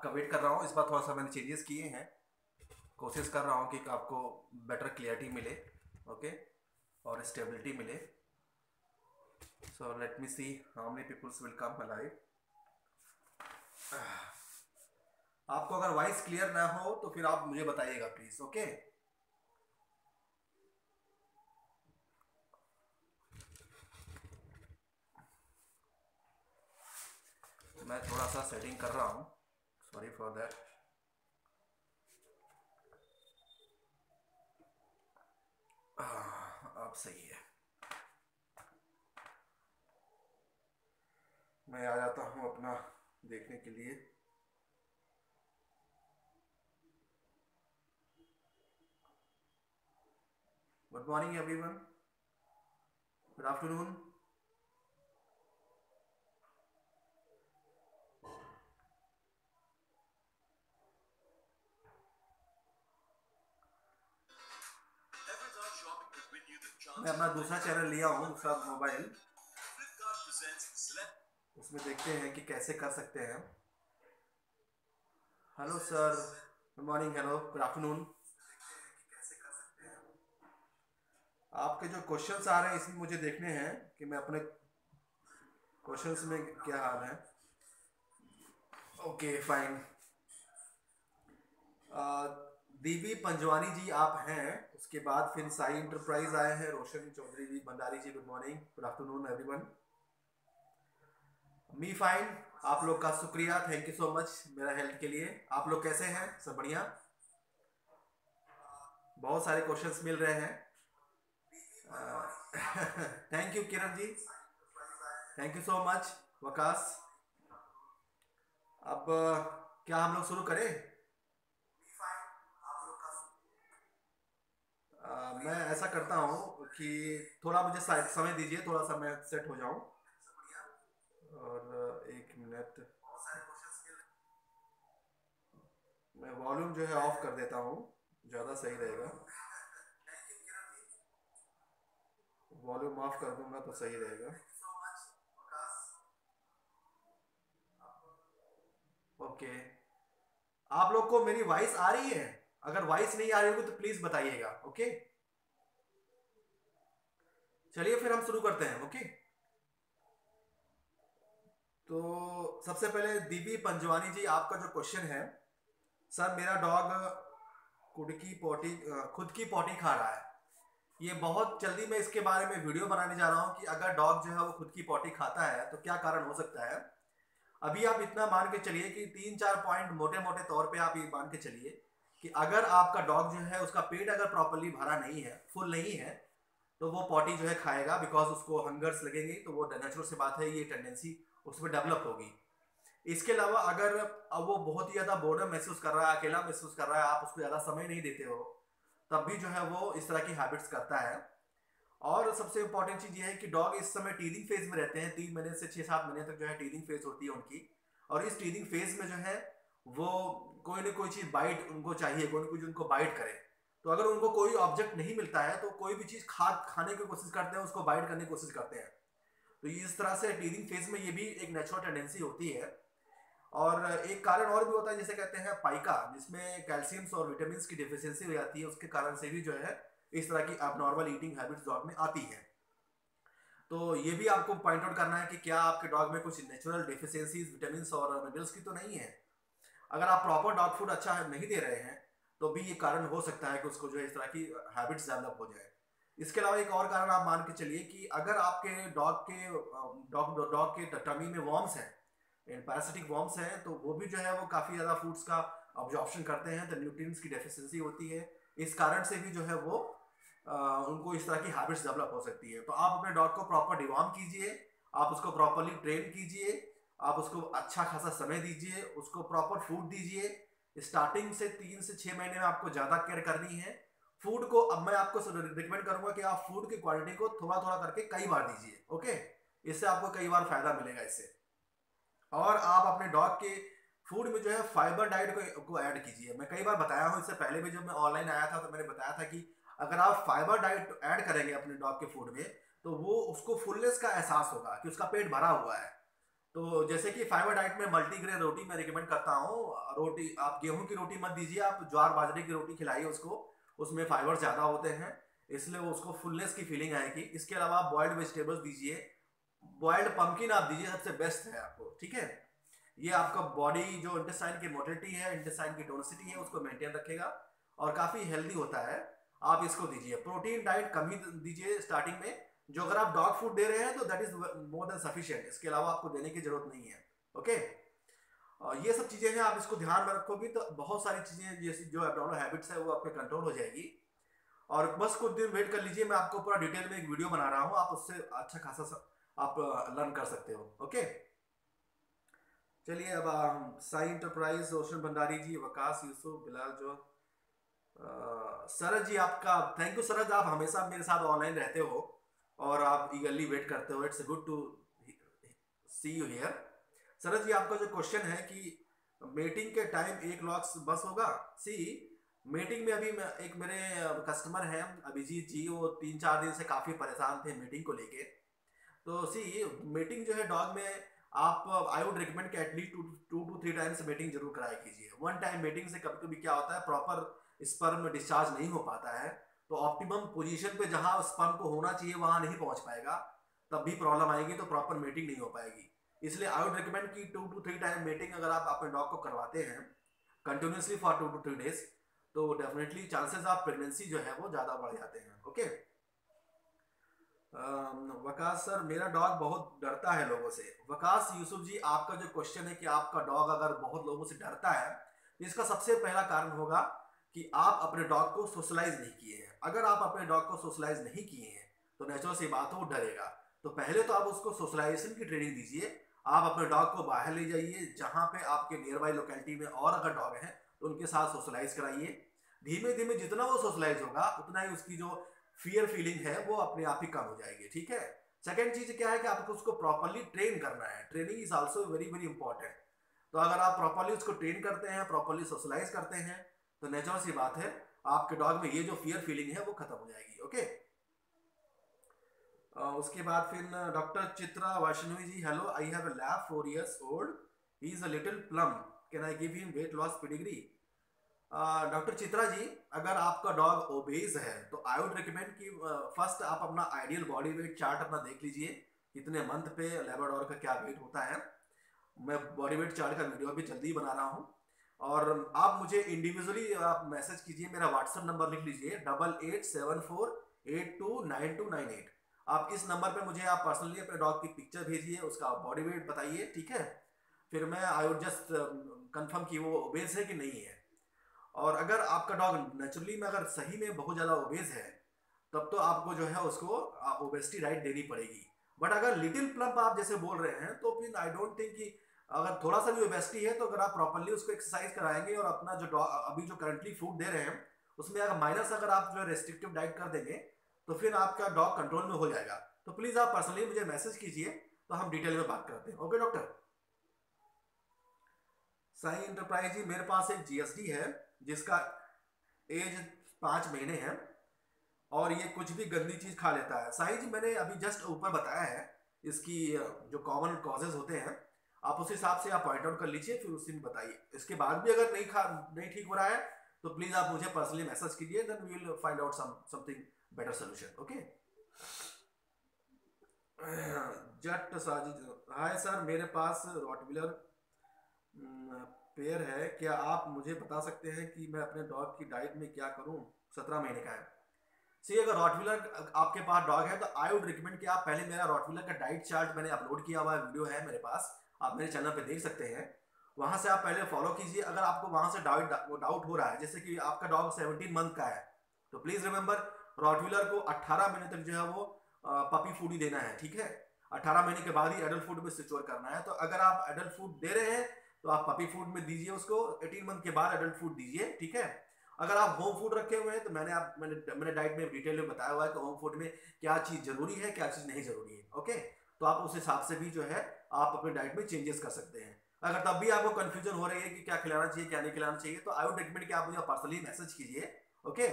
आपका वेट कर रहा हूँ। इस बार थोड़ा सा मैंने चेंजेस किए हैं। कोशिश कर रहा हूँ कि आपको बेटर क्लियरिटी मिले ओके और स्टेबिलिटी मिले। So let me see how many peoples will come live आपको अगर वॉइस क्लियर ना हो तो फिर आप मुझे बताइएगा प्लीज़ ओके मैं थोड़ा सा सेटिंग कर रहा हूँ। सॉरी फॉर दैट अब सही है मैं आ जाता हूँ अपना देखने के लिए। Good morning everyone good afternoon मैं अपना दूसरा चैनल लिया हूँ दूसरा मोबाइल। उसमें देखते हैं कि कैसे कर सकते हैं। Hello sir, good morning, hello, good afternoon. आपके जो क्वेश्चंस आ रहे हैं, इसमें मुझे देखने हैं कि मैं अपने क्वेश्चंस में क्या हाल है। Okay, fine. दीवी पंजवानी जी, आप हैं। उसके बाद फिर साई इंटरप्राइज आए हैं। Roshan Chaudhary ji, Bhandari ji good morning good afternoon everyone me fine आप लोग का शुक्रिया। थैंक यू सो मच मेरा हेल्प के लिए। आप लोग कैसे हैं? सब बढ़िया? बहुत सारे क्वेश्चंस मिल रहे हैं। Thank you Kiran ji. Thank you so much Waqas. अब, क्या हम लोग शुरू करें? मैं ऐसा करता हूँ कि थोड़ा मुझे समय दीजिए, थोड़ा सा मैं सेट हो जाऊँ। और एक मिनट। मैं वॉल्यूम जो है ऑफ़ कर देता हूँ, ज़्यादा सही रहेगा। वॉल्यूम ऑफ़ कर दूँगा तो सही रहेगा। ओके। okay. आप लोग को मेरी वॉइस आ रही है? अगर वॉइस नहीं आ रही होगी तो प्लीज़ बताइएगा ओके चलिए फिर हम शुरू करते हैं ओके तो सबसे पहले दीदी पंजवानी जी, आपका जो क्वेश्चन है सर मेरा डॉग खुद की पोटी खुद की पोटी खा रहा है। ये बहुत जल्दी मैं इसके बारे में वीडियो बनाने जा रहा हूँ कि अगर डॉग जो है वो खुद की पोटी खाता है तो क्या कारण हो सकता है? अभी आप इतना मान के चलिए कि तीन चार पॉइंट मोटे मोटे तौर पे आप ये मान के चलिए। कि अगर आपका डॉग जो है, उसका पेट अगर प्रॉपरली भरा नहीं है फुल नहीं है तो वो पॉटी जो है खाएगा बिकॉज़ उसको हंगर्स लगेंगे तो वो नेचुरल से बात है, ये टेंडेंसी उसमें डेवलप होगी। इसके अलावा अगर अब वो बहुत ही ज़्यादा बोर्डर महसूस कर रहा है, अकेला महसूस कर रहा है, आप उसको ज़्यादा समय नहीं देते हो, तब भी जो है वो इस तरह की हैबिट्स करता है। और सबसे इंपॉर्टेंट चीज़ ये है कि डॉग इस समय टीदिंग फ़ेज़ में रहते हैं, तीन महीने से छः सात महीने तक जो है टीदिंग फ़ेज़ होती है उनकी। और इस टीदिंग फ़ेज़ में जो है वो कोई ना कोई चीज़ बाइट उनको चाहिए, कोई ना कोई उनको बाइट करे। तो अगर उनको कोई ऑब्जेक्ट नहीं मिलता है तो कोई भी चीज़ खा, खाने की कोशिश करते हैं, उसको बाइट करने की कोशिश करते हैं। तो इस तरह से टीदिंग फ़ेज़ में ये भी एक नेचुरल टेंडेंसी होती है। और एक कारण और भी होता है, जिसे कहते हैं पाइका जिसमें कैल्शियम्स और विटामिन की डिफिशियंसी हो जाती है, उसके कारण से भी जो है, इस तरह की नॉर्मल ईटिंग हैबिट्स डॉग में आती है। तो ये भी आपको पॉइंट आउट करना है कि क्या आपके डॉग में कुछ नेचुरल डिफिशियंसीज विटामिन और मिनरल्स की तो नहीं है? अगर आप प्रॉपर डॉग फ़ूड अच्छा नहीं दे रहे हैं तो भी ये कारण हो सकता है कि उसको जो है इस तरह की हैबिट्स डेवलप हो जाए। इसके अलावा एक और कारण आप मान के चलिए कि अगर आपके डॉग के डॉग डॉग के टमी में वॉर्म्स हैं पैरासिटिक वॉर्म्स हैं तो वो भी जो है वो काफ़ी ज़्यादा फूड्स का ऑब्जॉर्प्शन करते हैं तो न्यूट्रिएंट्स की डेफिशिएंसी होती है। इस कारण से भी जो है वो उनको इस तरह की हैबिट्स डेवलप हो सकती है। तो आप अपने डॉग को प्रॉपर डिवॉर्म कीजिए, आप उसको प्रॉपरली ट्रेन कीजिए आप उसको अच्छा खासा समय दीजिए उसको प्रॉपर फ़ूड दीजिए। स्टार्टिंग से तीन से छः महीने में आपको ज़्यादा केयर करनी है। फ़ूड को अब मैं आपको रिकमेंड करूँगा कि आप फ़ूड की क्वालिटी को थोड़ा थोड़ा करके कई बार दीजिए ओके इससे आपको कई बार फ़ायदा मिलेगा इससे। और आप अपने डॉग के फ़ूड में जो है फाइबर डाइट को, को ऐड कीजिए। मैं कई बार बताया हूँ इससे पहले भी जब मैं ऑनलाइन आया था तो मैंने बताया था कि अगर आप फाइबर डाइट ऐड करेंगे अपने डॉग के फ़ूड में तो वो उसको फुलनेस का एहसास होगा कि उसका पेट भरा हुआ है। तो जैसे कि फाइबर डाइट में मल्टीग्रेन रोटी मैं रिकमेंड करता हूँ। रोटी, आप गेहूँ की रोटी मत दीजिए, आप ज्वार बाजरे की रोटी खिलाइए उसको, उसमें फाइबर ज़्यादा होते हैं, इसलिए उसको फुलनेस की फीलिंग आएगी। इसके अलावा आप बॉयल्ड वेजिटेबल्स दीजिए बॉयल्ड पम्पकिन आप दीजिए, सबसे बेस्ट है आपको, ठीक है? ये आपका बॉडी जो इंटेस्टाइन की मोटिलिटी है इंटेस्टाइन की टोनसिटी है, उसको मेंटेन रखेगा और काफ़ी हेल्दी होता है। आप इसको दीजिए। प्रोटीन डाइट कम ही दीजिए स्टार्टिंग में जो अगर आप डॉग फ़ूड दे रहे हैं तो that is more than sufficient इसके अलावा आपको देने की ज़रूरत नहीं है। ओके ये सब चीज़ें हैं, आप इसको ध्यान में रखोगे तो बहुत सारी चीज़ें जैसे जो एबनॉर्मल हैबिट्स है, वो आपके कंट्रोल हो जाएगी। और बस कुछ दिन वेट कर लीजिए, मैं आपको पूरा डिटेल में एक वीडियो बना रहा हूँ, आप उससे अच्छा खासा आप लर्न कर सकते हो। ओके चलिए, अब साई इंटरप्राइज रोशन भंडारी जी वकास यूसुफ बिलाल जो सरज जी, आपका थैंक यू सरज आप हमेशा मेरे साथ ऑनलाइन रहते हो। और आप ईगरली वेट करते हो. It's good to see you here Saraj ji, आपका जो क्वेश्चन है कि मीटिंग के टाइम एक लॉक्स बस होगा? सी मीटिंग में अभी एक मेरे कस्टमर हैं अभिजीत जी, वो तीन चार दिन से काफ़ी परेशान थे मीटिंग को लेके. तो सी मीटिंग जो है डॉग में आप आई वुड रिकमेंड कि at least two two two three times meeting ज़रूर कराया कीजिए. वन टाइम मीटिंग से कभी कभी क्या होता है प्रॉपर स्पर्म डिस्चार्ज नहीं हो पाता है. तो ऑप्टिमम पोजीशन पे जहाँ स्पर्म को होना चाहिए, वहाँ नहीं पहुँच पाएगा। तब भी प्रॉब्लम आएगी तो प्रॉपर मीटिंग नहीं हो पाएगी। इसलिए आई वुड रिकमेंड कि two two three time meeting अगर आप अपने डॉग को करवाते हैं continuously for two two three days तो डेफिनेटली चांसेस ऑफ़ प्रेगनेंसी जो है वो ज़्यादा बढ़ जाते हैं ओके वकास सर, मेरा डॉग बहुत डरता है लोगों से। वकास, यूसुफ जी, आपका जो क्वेश्चन है कि आपका डॉग अगर बहुत लोगों से डरता है, इसका सबसे पहला कारण होगा कि आप अपने डॉग को सोशलाइज नहीं किए हैं। अगर आप अपने डॉग को सोशलाइज नहीं किए हैं तो नेचुरल सी बात हो डरेगा। तो पहले तो आप उसको सोशलाइजेशन की ट्रेनिंग दीजिए। आप अपने डॉग को बाहर ले जाइए, जहाँ पे आपके नियर बाई लोकेलिटी में और अगर डॉग हैं तो उनके साथ सोशलाइज कराइए। धीमे धीमे जितना वो सोशलाइज होगा, उतना ही उसकी जो फियर फीलिंग है, वो अपने आप ही कम हो जाएगी, ठीक है? सेकेंड चीज़ क्या है कि आपको उसको प्रॉपरली ट्रेन करना है। Training is also very very important तो अगर आप प्रॉपरली उसको ट्रेन करते हैं प्रॉपरली सोशलाइज करते हैं तो नेचुरल सी बात है, आपके डॉग में ये जो फियर फीलिंग है, वो खत्म हो जाएगी ओके उसके बाद फिर doctor Chitra Vaishnavi ji hello I have a lab four years old he is a little plump can I give him weight loss pedigree doctor Chitra ji, अगर आपका डॉग ओबेज है तो आई वुड रिकमेंड कि first आप अपना ideal body weight chart अपना देख लीजिए, कितने मंथ पे लेबाडोर का क्या वेट होता है। मैं बॉडी वेट चार्ट का वीडियो अभी जल्दी बना रहा हूँ। और आप मुझे इंडिविजुअली आप मैसेज कीजिए, मेरा व्हाट्सएप नंबर लिख लीजिए double eight seven four eight two nine two nine eight आप इस नंबर पे मुझे, आप पर्सनली अपने डॉग की पिक्चर भेजिए, उसका बॉडी वेट बताइए, ठीक है? फिर मैं आई वुड जस्ट कंफर्म कि वो ओबेज है कि नहीं है। और अगर आपका डॉग नेचुरली में अगर सही में बहुत ज़्यादा ओबेज है, तब तो आपको जो है उसको ओबेसिटी राइट देनी पड़ेगी। बट अगर लिटिल प्लम्प आप जैसे बोल रहे हैं तो फिर आई डोंट थिंक कि अगर थोड़ा सा भी ओबेसिटी है तो अगर आप प्रॉपरली उसको एक्सरसाइज कराएँगे और अपना जो अभी जो करंटली फ़ूड दे रहे हैं, उसमें अगर माइनस अगर आप जो रेस्ट्रिक्टिव डाइट कर देंगे तो फिर आपका डॉग कंट्रोल में हो जाएगा। तो प्लीज़ आप पर्सनली मुझे मैसेज कीजिए तो हम डिटेल में बात करते हैं। Okay doctor Sai enterprise ji, मेरे पास एक जीएसडी है, जिसका एज पाँच महीने है, और ये कुछ भी गंदी चीज़ खा लेता है। साई जी, मैंने अभी जस्ट ऊपर बताया है, इसकी जो कॉमन कॉजेज होते हैं आप उस हिसाब से आप पॉइंट आउट कर लीजिए, फिर उसी में बताइए। इसके बाद भी अगर नहीं खा, नहीं ठीक हो रहा है तो प्लीज़ आप मुझे पर्सनली मैसेज कीजिए then we will find out some something better solution okay Jat Sajid hi sir, मेरे पास रॉटविलर पेयर है। क्या आप मुझे बता सकते हैं कि मैं अपने डॉग की डाइट में क्या करूँ? सत्रह महीने का है। सी अगर रॉटविलर आपके पास डॉग है तो आई वुड रिकमेंड कि आप पहले मेरा रॉटविलर का डाइट चार्ट मैंने अपलोड किया हुआ वीडियो है मेरे पास। आप मेरे चैनल पर देख सकते हैं, वहाँ से आप पहले फॉलो कीजिए। अगर आपको वहाँ से डाउट डाउट हो रहा है, जैसे कि आपका डॉग सेवनटीन मंथ का है तो प्लीज़ रिमेंबर रॉटविलर को अट्ठारह महीने तक जो है वो पपी फ़ूड ही देना है, ठीक है? अट्ठारह महीने के बाद ही एडल्ट फ़ूड में स्विच करना है। तो अगर आप एडल्ट फ़ूड दे रहे हैं तो आप पपी फ़ूड में दीजिए उसको 18 मंथ के बाद एडल्ट फ़ूड दीजिए, ठीक है? अगर आप होम फ़ूड रखे हुए हैं तो मैंने आप, मैंने मैंने डाइट में डिटेल में बताया हुआ है कि होम फ़ूड में क्या चीज़ ज़रूरी है, क्या चीज़ नहीं ज़रूरी है ओके तो आप उस हिसाब से भी जो है, आप अपने डाइट में चेंजेस कर सकते हैं। अगर तब भी आपको कंफ्यूजन हो रही है कि क्या खिलाना चाहिए, क्या नहीं खिलाना चाहिए तो आई वुड रिकमेंड कि आप मुझे पर्सनली मैसेज कीजिए ओके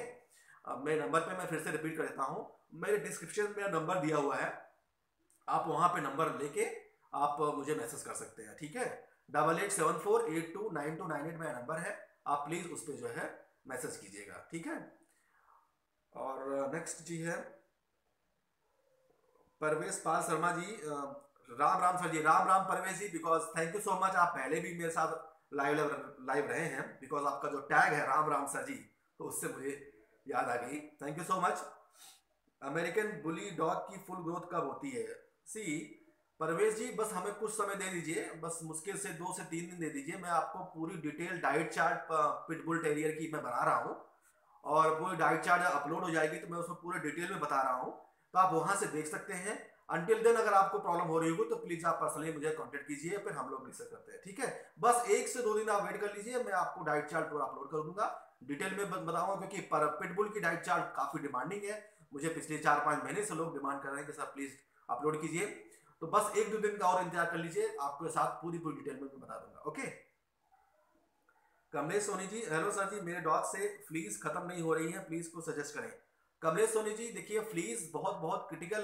मेरे नंबर पे मैं फिर से रिपीट कर देता हूँ। मेरे डिस्क्रिप्शन में नंबर दिया हुआ है। आप वहाँ पे नंबर लेके आप मुझे मैसेज कर सकते हैं, ठीक है? Double eight seven four eight two nine two nine eight मेरा नंबर है। आप प्लीज़ उस पर जो है मैसेज कीजिएगा, ठीक है? और नेक्स्ट जी है। Parvesh Pal Sharma ji Ram Ram sir ji, Ram Ram Parvesh ji because thank you so much आप पहले भी मेरे साथ लाइव लाइव रहे हैं बिकॉज़ आपका जो टैग है, राम राम सर जी तो उससे मुझे याद आ गई। Thank you so much American bully dog की फुल ग्रोथ कब होती है? सी परवेश जी, बस हमें कुछ समय दे दीजिए, बस मुश्किल से दो से तीन दिन दे दीजिए, मैं आपको पूरी detail diet chart pitbull terrier की मैं बना रहा हूँ, और पूरी डाइट चार्ट अपलोड हो जाएगी तो मैं उसमें पूरे डिटेल में बता रहा हूँ। तो आप वहाँ से देख सकते हैं। अनटिल देन अगर आपको प्रॉब्लम हो रही होगी तो प्लीज़ आप पर्सनली मुझे कांटेक्ट कीजिए, फिर हम लोग डिस्कस करते हैं, ठीक है? बस एक से दो दिन आप वेट कर लीजिए, मैं आपको डाइट चार्ट पूरा अपलोड कर दूँगा। डिटेल में बताऊँगा क्योंकि पिटबुल की डाइट चार्ट काफ़ी डिमांडिंग है। मुझे पिछले चार पाँच महीने से लोग डिमांड कर रहे हैं कि सर प्लीज़ अपलोड कीजिए। तो बस एक दो दिन का और इंतज़ार कर लीजिए, आपके साथ पूरी पूरी डिटेल में बता दूँगा, okay? Kamlesh Soni ji hello sir ji, मेरे डॉग से फ्लीज खत्म नहीं हो रही है प्लीज़ को सजेस्ट करें। कमलेश सोनी जी, देखिए फ्लीज बहुत बहुत क्रिटिकल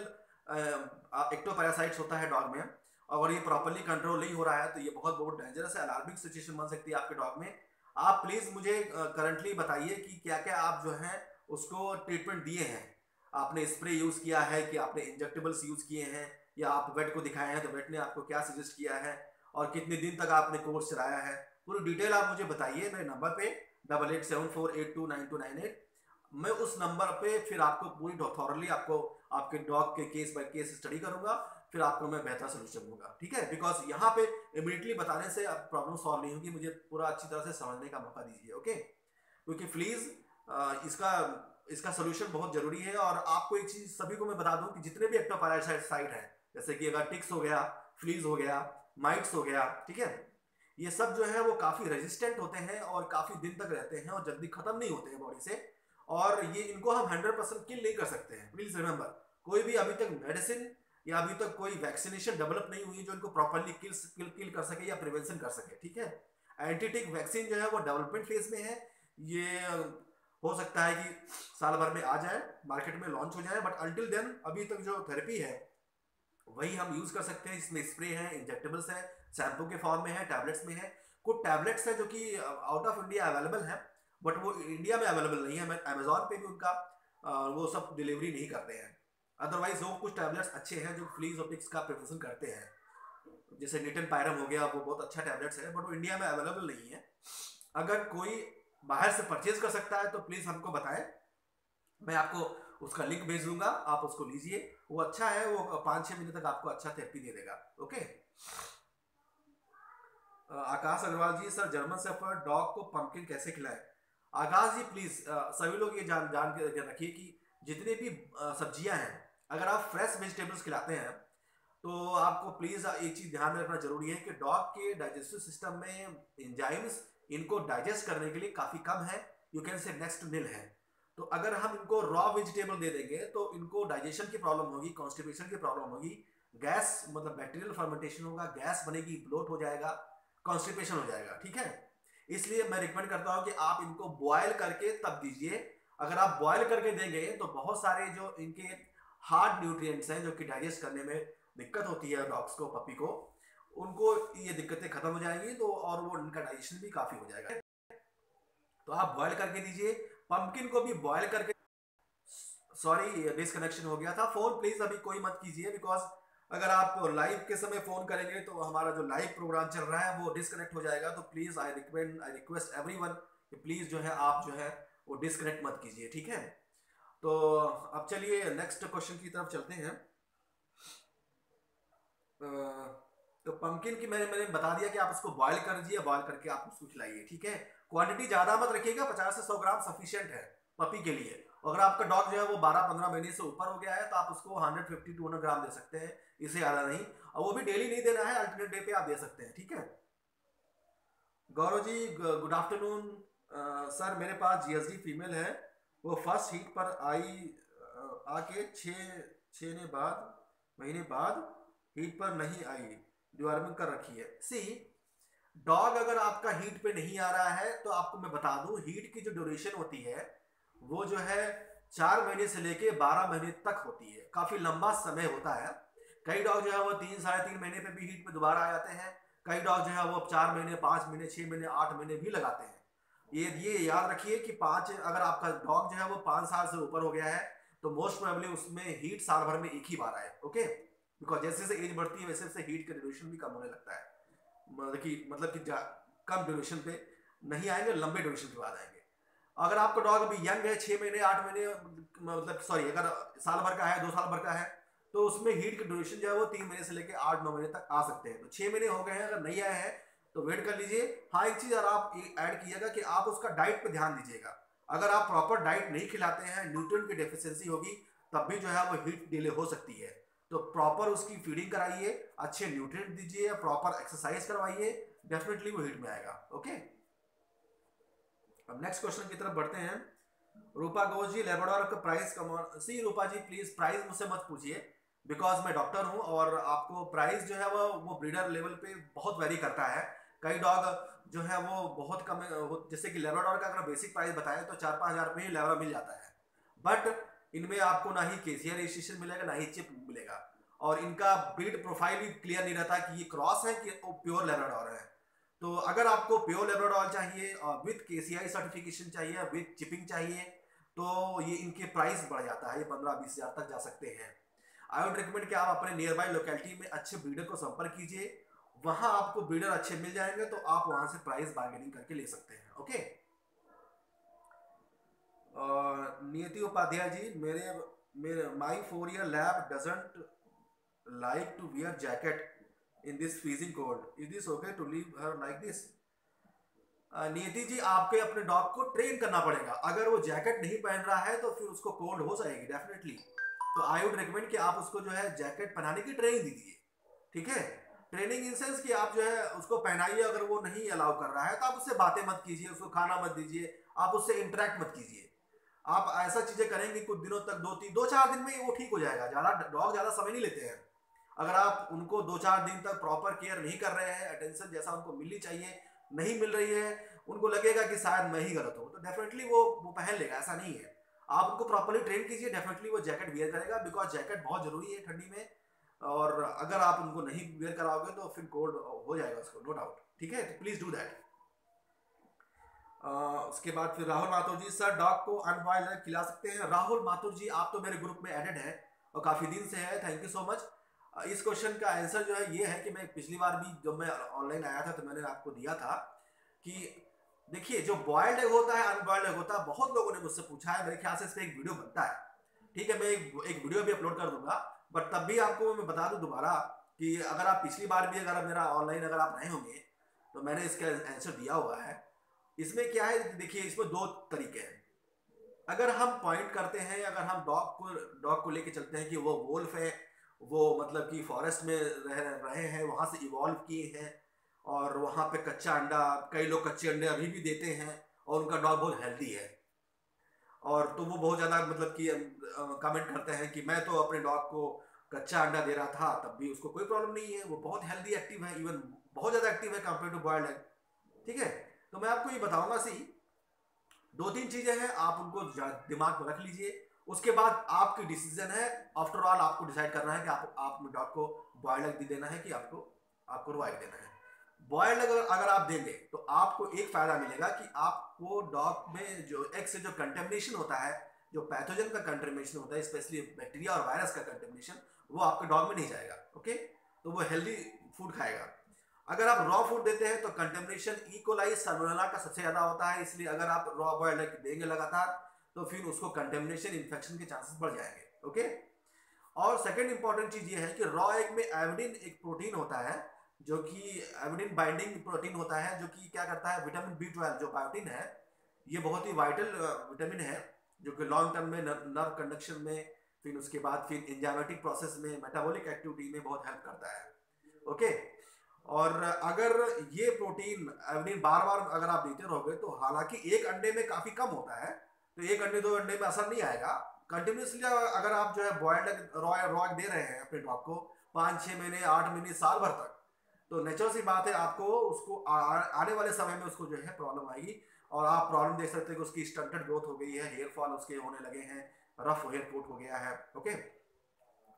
एक्टोपैरासाइट्स होता है डॉग में, अगर ये प्रॉपरली कंट्रोल नहीं हो रहा है तो ये बहुत बहुत डेंजरस है अलार्मिंग सिचुएशन बन सकती है आपके डॉग में। आप प्लीज़ मुझे करंटली बताइए कि क्या क्या आप जो है, उसको ट्रीटमेंट दिए हैं? आपने स्प्रे यूज़ किया है कि आपने इंजेक्टेबल्स यूज़ किए हैं, या आप वेट को दिखाए हैं तो वेट ने आपको क्या सजेस्ट किया है, और कितने दिन तक आपने कोर्स चलाया है? पूरी डिटेल आप मुझे बताइए, मेरे नंबर पे double eight seven four eight two nine two nine eight मैं उस नंबर पे फिर आपको पूरी थॉरली आपको आपके डॉग के केस बाय केस स्टडी करूँगा, फिर आपको मैं बेहतर सोल्यूशन दूँगा, ठीक है? बिकॉज़ यहाँ पे इमीडिएटली बताने से आप प्रॉब्लम सॉल्व नहीं होगी, मुझे पूरा अच्छी तरह से समझने का मौका दीजिए ओके क्योंकि प्लीज़ इसका इसका सोल्यूशन बहुत ज़रूरी है और आपको एक चीज़ सभी को मैं बता दूँ कि जितने भी एक्टोपैरासाइट साइट है, जैसे कि अगर टिक्स हो गया फ्लीज हो गया माइट्स हो गया, ठीक है? ये सब जो है वो काफ़ी रेजिस्टेंट होते हैं और काफ़ी दिन तक रहते हैं और जल्दी खत्म नहीं होते हैं बॉडी से। और ये इनको हम हंड्रेड परसेंट किल नहीं कर सकते हैं। प्लीज़ रिमेंबर कोई भी अभी तक मेडिसिन या अभी तक कोई वैक्सीनेशन डेवलप नहीं हुई जो इनको प्रॉपरली किल किल किल कर सके या प्रिवेंशन कर सके, ठीक है? एंटीटिक वैक्सीन जो है वो डेवलपमेंट फ़ेज़ में है। ये हो सकता है कि साल भर में आ जाए मार्केट में लॉन्च हो जाए बट अल्टिल देन अभी तक जो थेरेपी है, वही हम यूज़ कर सकते हैं। इसमें स्प्रे है इंजेक्टेबल्स है शैम्पू के फॉर्म में है टैबलेट्स में है। कुछ टैबलेट्स है जो कि आउट ऑफ़ इंडिया अवेलेबल है। बट वो इंडिया में अवेलेबल नहीं है अमेजोन पे भी उनका वो सब डिलीवरी नहीं करते हैं। अदरवाइज़ वो कुछ टैबलेट्स अच्छे हैं जो फ्लीज ऑप्टिक्स का प्रिवेंशन करते हैं। जैसे निटन पायरम हो गया, वो बहुत अच्छा टैबलेट्स है बट वो इंडिया में अवेलेबल नहीं है। अगर कोई बाहर से परचेज कर सकता है तो प्लीज़ हमको बताएँ। मैं आपको उसका लिंक भेज दूँगा, आप उसको लीजिए। वो अच्छा है, वो पाँच छः महीने तक आपको अच्छा थेरेपी दे देगा okay Akash Agarwal ji sir German shepherd dog को पंपकिन कैसे खिलाए? आकाश जी प्लीज़ सभी लोग ये जान जान के रखिए कि जितनी भी सब्ज़ियाँ हैं, अगर आप फ्रेश वेजिटेबल्स खिलाते हैं तो आपको प्लीज़ एक चीज़ ध्यान में रखना ज़रूरी है कि डॉग के डाइजेस्टिव सिस्टम में इंजाइम्स इनको डाइजेस्ट करने के लिए काफ़ी कम है you can say next meal है। तो अगर हम इनको रॉ वेजिटेबल दे देंगे तो इनको डाइजेशन की प्रॉब्लम होगी कॉन्स्टिपेशन की प्रॉब्लम होगी गैस मतलब बैक्टीरियल फर्मेंटेशन होगा गैस बनेगी ब्लोट हो जाएगा कॉन्स्टिपेशन हो जाएगा, ठीक है? इसलिए मैं रिकमेंड करता हूँ कि आप इनको बॉयल करके तब दीजिए। अगर आप बॉयल करके देंगे तो बहुत सारे जो इनके हार्ड न्यूट्रिएंट्स हैं, जो कि डाइजेस्ट करने में दिक्कत होती है डॉग्स को पपी को, उनको ये दिक्कतें खत्म हो जाएँगी तो और वो उनका डाइजेशन भी काफ़ी हो जाएगा। तो आप बॉयल करके दीजिए। पंपकिन को भी बॉयल करके सॉरी डिसकनेक्शन हो गया था। फ़ोन प्लीज़ अभी कोई मत कीजिए बिकॉज़ अगर आप लाइव के समय फ़ोन करेंगे तो हमारा जो लाइव प्रोग्राम चल रहा है वो डिसकनेक्ट हो जाएगा। तो please I recommend I request everyone कि प्लीज़ जो है, आप जो है, वो डिसकनेक्ट मत कीजिए, ठीक है? तो अब चलिए नेक्स्ट क्वेश्चन की तरफ़ चलते हैं। तो पंकिन की मैंने मैंने बता दिया कि आप उसको बॉयल कर दीजिए बॉयल करके आप उसको खिलाइए ठीक है? क्वांटिटी ज़्यादा मत रखिएगा, पचास से सौ ग्राम सफिशियंट है। पपी के लिए। अगर आपका डॉग जो है वो 12-15 महीने से ऊपर हो गया है तो आप उसको 150 टू ग्राम दे सकते हैं। इसे ज़्यादा नहीं। और वो भी डेली नहीं देना है अल्टरनेट डे पे आप दे सकते हैं, ठीक है? Gaurav ji good afternoon sir, मेरे पास जीएसडी फीमेल है। वो फ़र्स्ट हीट पर आई आके छः छः बाद, महीने बाद हीट पर नहीं आई। डिवार्मिंग कर रखी है। सी डॉग अगर आपका हीट पे नहीं आ रहा है तो आपको मैं बता दूँ हीट की जो ड्यूरेशन होती है वो जो है चार महीने से लेके बारह महीने तक होती है। काफ़ी लंबा समय होता है। कई डॉग जो है वो तीन, साढ़े तीन महीने पे भी हीट में दोबारा आ जाते हैं। कई डॉग जो है वो चार महीने, पाँच महीने छः महीने, आठ महीने भी लगाते हैं। ये ये याद रखिए कि पाँच, अगर आपका डॉग जो है वो पाँच साल से ऊपर हो गया है तो मोस्ट प्रोबेबली उसमें हीट साल भर में एक ही बार आए ओके बिकॉज़ जैसे जैसे एज बढ़ती है, वैसे वैसे हीट का ड्यूरेशन भी कम होने लगता है। मतलब कि मतलब कि कम ड्यूरेशन पे नहीं आएँगे, लंबे ड्यूरेशन के बाद आएँगे। अगर आपका डॉग अभी यंग है छः महीने, आठ महीने मतलब सॉरी अगर साल भर का है, दो साल भर का है तो उसमें हीट की ड्यूरेशन जो है वो तीन महीने से लेकर आठ, नौ महीने तक आ सकते हैं। तो छः महीने हो गए हैं, अगर नहीं आए हैं तो वेट कर लीजिए। हाँ एक चीज़ अगर आप ऐड कीजिएगा कि आप उसका डाइट पर ध्यान दीजिएगा। अगर आप प्रॉपर डाइट नहीं खिलाते हैं न्यूट्रिएंट की डेफिशिएंसी होगी, तब भी जो है वो हीट डिले हो सकती है। तो प्रॉपर उसकी फीडिंग कराइए, अच्छे न्यूट्रिएंट दीजिए प्रॉपर एक्सरसाइज करवाइए डेफिनेटली वो हीट में आएगा ओके अब नेक्स्ट क्वेश्चन की तरफ़ बढ़ते हैं। रूपा घोष जी लेबोडोर का प्राइस कम सी रूपा जी प्लीज़ प्राइस मुझसे मत पूछिए बिकॉज़ मैं डॉक्टर हूँ और आपको प्राइस जो है वो वो ब्रीडर लेवल पे बहुत वेरी करता है। कई डॉग जो है वो बहुत कम, जैसे कि लेबराडोर का अगर बेसिक प्राइस बताएँ तो चार पाँच हज़ार में ही लेबरा मिल जाता है। बट इनमें आपको ना ही केसीआर रजिस्ट्रेशन मिलेगा, ना ही चिप मिलेगा। और इनका ब्रीड प्रोफ़ाइल भी क्लियर नहीं रहता कि ये क्रॉस है कि वो प्योर लेबराडोर है। तो अगर आपको प्योर लेबराडोर चाहिए विथ के सर्टिफिकेशन चाहिए विथ चिपिंग चाहिए तो ये इनके प्राइस बढ़ जाता है, ये पंद्रह बीस हज़ार तक जा सकते हैं। आई वुड रिकमेंड कि आप अपने नियर बाई लोकेलिटी में अच्छे ब्रीडर को संपर्क कीजिए। वहाँ आपको ब्रीडर अच्छे मिल जाएँगे तो आप वहाँ से प्राइस बार्गेनिंग करके ले सकते हैं ओके नियति उपाध्याय जी, मेरे मेरे my four year lab doesn't like to wear jacket in this freezing cold is this okay to leave her like this Niyati ji आपके अपने डॉग को ट्रेन करना पड़ेगा। अगर वो जैकेट नहीं पहन रहा है तो फिर उसको कोल्ड हो जाएगी डेफिनेटली तो आई वुड रिकमेंड कि आप उसको जो है जैकेट पहनाने की ट्रेनिंग दीजिए। ठीक है? ट्रेनिंग इन सेंस कि आप जो है उसको पहनाइए, अगर वो नहीं अलाउ कर रहा है तो आप उससे बातें मत कीजिए, उसको खाना मत दीजिए, आप उससे इंटरेक्ट मत कीजिए। आप ऐसा चीज़ें करेंगे कुछ दिनों तक, दो तीन दो चार दिन में वो ठीक हो जाएगा। ज़्यादा डॉग ज़्यादा समय नहीं लेते हैं। अगर आप उनको दो चार दिन तक प्रॉपर केयर नहीं कर रहे हैं अटेंशन जैसा उनको मिलनी चाहिए, नहीं मिल रही है, उनको लगेगा कि शायद मैं ही गलत हूँ तो डेफिनेटली वो वो पहन लेगा, ऐसा नहीं है। आप उनको प्रॉपरली ट्रेन कीजिए डेफिनेटली वो जैकेट वेयर करेगा बिकॉज़ जैकेट बहुत ज़रूरी है ठंडी में, और अगर आप उनको नहीं वेयर कराओगे तो फिर कोल्ड हो जाएगा उसको नो डाउट ठीक है? तो प्लीज़ डू दैट उसके बाद फिर राहुल माथुर जी सर डॉग को अनबॉइल्ड खिला सकते हैं? राहुल माथुर जी आप तो मेरे ग्रुप में एडेड हैं और काफ़ी दिन से है थैंक यू सो मच इस क्वेश्चन का आंसर जो है ये है कि मैं पिछली बार भी जब मैं ऑनलाइन आया था तो मैंने आपको दिया था कि देखिए जो बॉयल्ड एग होता है अनबॉयल्ड एग होता है बहुत लोगों ने मुझसे पूछा है मेरे ख्याल से इस पर एक वीडियो बनता है। ठीक है मैं एक, एक वीडियो भी अपलोड कर दूँगा बट तब भी आपको मैं बता दूँ दोबारा कि अगर आप पिछली बार भी अगर मेरा ऑनलाइन अगर आप रहे होंगे तो मैंने इसका आंसर दिया हुआ है। इसमें क्या है देखिए इसमें दो तरीके हैं। अगर हम पॉइंट करते हैं अगर हम डॉग को डॉग को लेके चलते हैं कि वो वोल्फ है वो मतलब कि फॉरेस्ट में रह, रहे हैं, वहाँ से इवॉल्व किए हैं और वहाँ पे कच्चा अंडा, कई लोग कच्चे अंडे अभी भी देते हैं और उनका डॉग बहुत हेल्दी है। और तो वो बहुत ज़्यादा मतलब कि कमेंट करते हैं कि मैं तो अपने डॉग को कच्चा अंडा दे रहा था, तब भी उसको कोई प्रॉब्लम नहीं है। वो बहुत हेल्दी एक्टिव है इवन बहुत ज़्यादा एक्टिव है कंपेयर टू बॉयल्ड एग ठीक है? तो मैं आपको ये बताऊँगा सी, दो तीन चीज़ें हैं, आप उनको दिमाग में रख लीजिए। उसके बाद आपकी डिसीज़न है। आफ्टर ऑल आपको डिसाइड करना है कि आप आप डॉग को बॉयल्ड एग देना है कि आपको आपको रॉयल देना है। बॉयल्ड अगर अगर आप देंगे तो आपको एक फ़ायदा मिलेगा कि आपको डॉग में जो एग से जो कंटेमिनेशन होता है, जो पैथोजन का कंटेमिनेशन होता है स्पेशली बैक्टीरिया और वायरस का कंटेमिनेशन वो आपके डॉग में नहीं जाएगा ओके तो वो हेल्दी फ़ूड खाएगा। अगर आप रॉ फ़ूड देते हैं तो कंटेमिनेशन इकोलाई सलोला का सबसे ज़्यादा होता है। इसलिए अगर आप रॉ बॉयल्ड एग देंगे लगातार तो फिर उसको कंटेमिनेशन इन्फेक्शन के चांसेस बढ़ जाएँगे ओके और सेकेंड इंपॉर्टेंट चीज़ ये है कि रॉ एग में एवडिन एक प्रोटीन होता है, जो कि एविडिन बाइंडिंग प्रोटीन होता है, जो कि क्या करता है विटामिन बी ट्वेल्व जो बायोटिन है, ये बहुत ही वाइटल विटामिन है, जो कि लॉन्ग टर्म में नर्व कंडक्शन में, फिर उसके बाद फिर इंजामेटिक प्रोसेस में मेटाबॉलिक एक्टिविटी में बहुत हेल्प करता है ओके और अगर ये प्रोटीन एवडिन बार बार अगर आप देते रहोगे तो हालाँकि एक अंडे में काफ़ी कम होता है तो एक अंडे दो अंडे में असर नहीं आएगा। कंटिन्यूसली अगर आप जो है बॉयल्ड रॉ दे रहे हैं अपने डॉग को पाँच छः महीने आठ महीने साल भर तक तो नेचुरल सी बात है आपको उसको आ, आने वाले समय में उसको जो है प्रॉब्लम आएगी। और आप प्रॉब्लम देख सकते हैं कि उसकी स्टंटेड ग्रोथ हो गई है हेयर फॉल उसके होने लगे हैं रफ हेयर कोट हो गया है ओके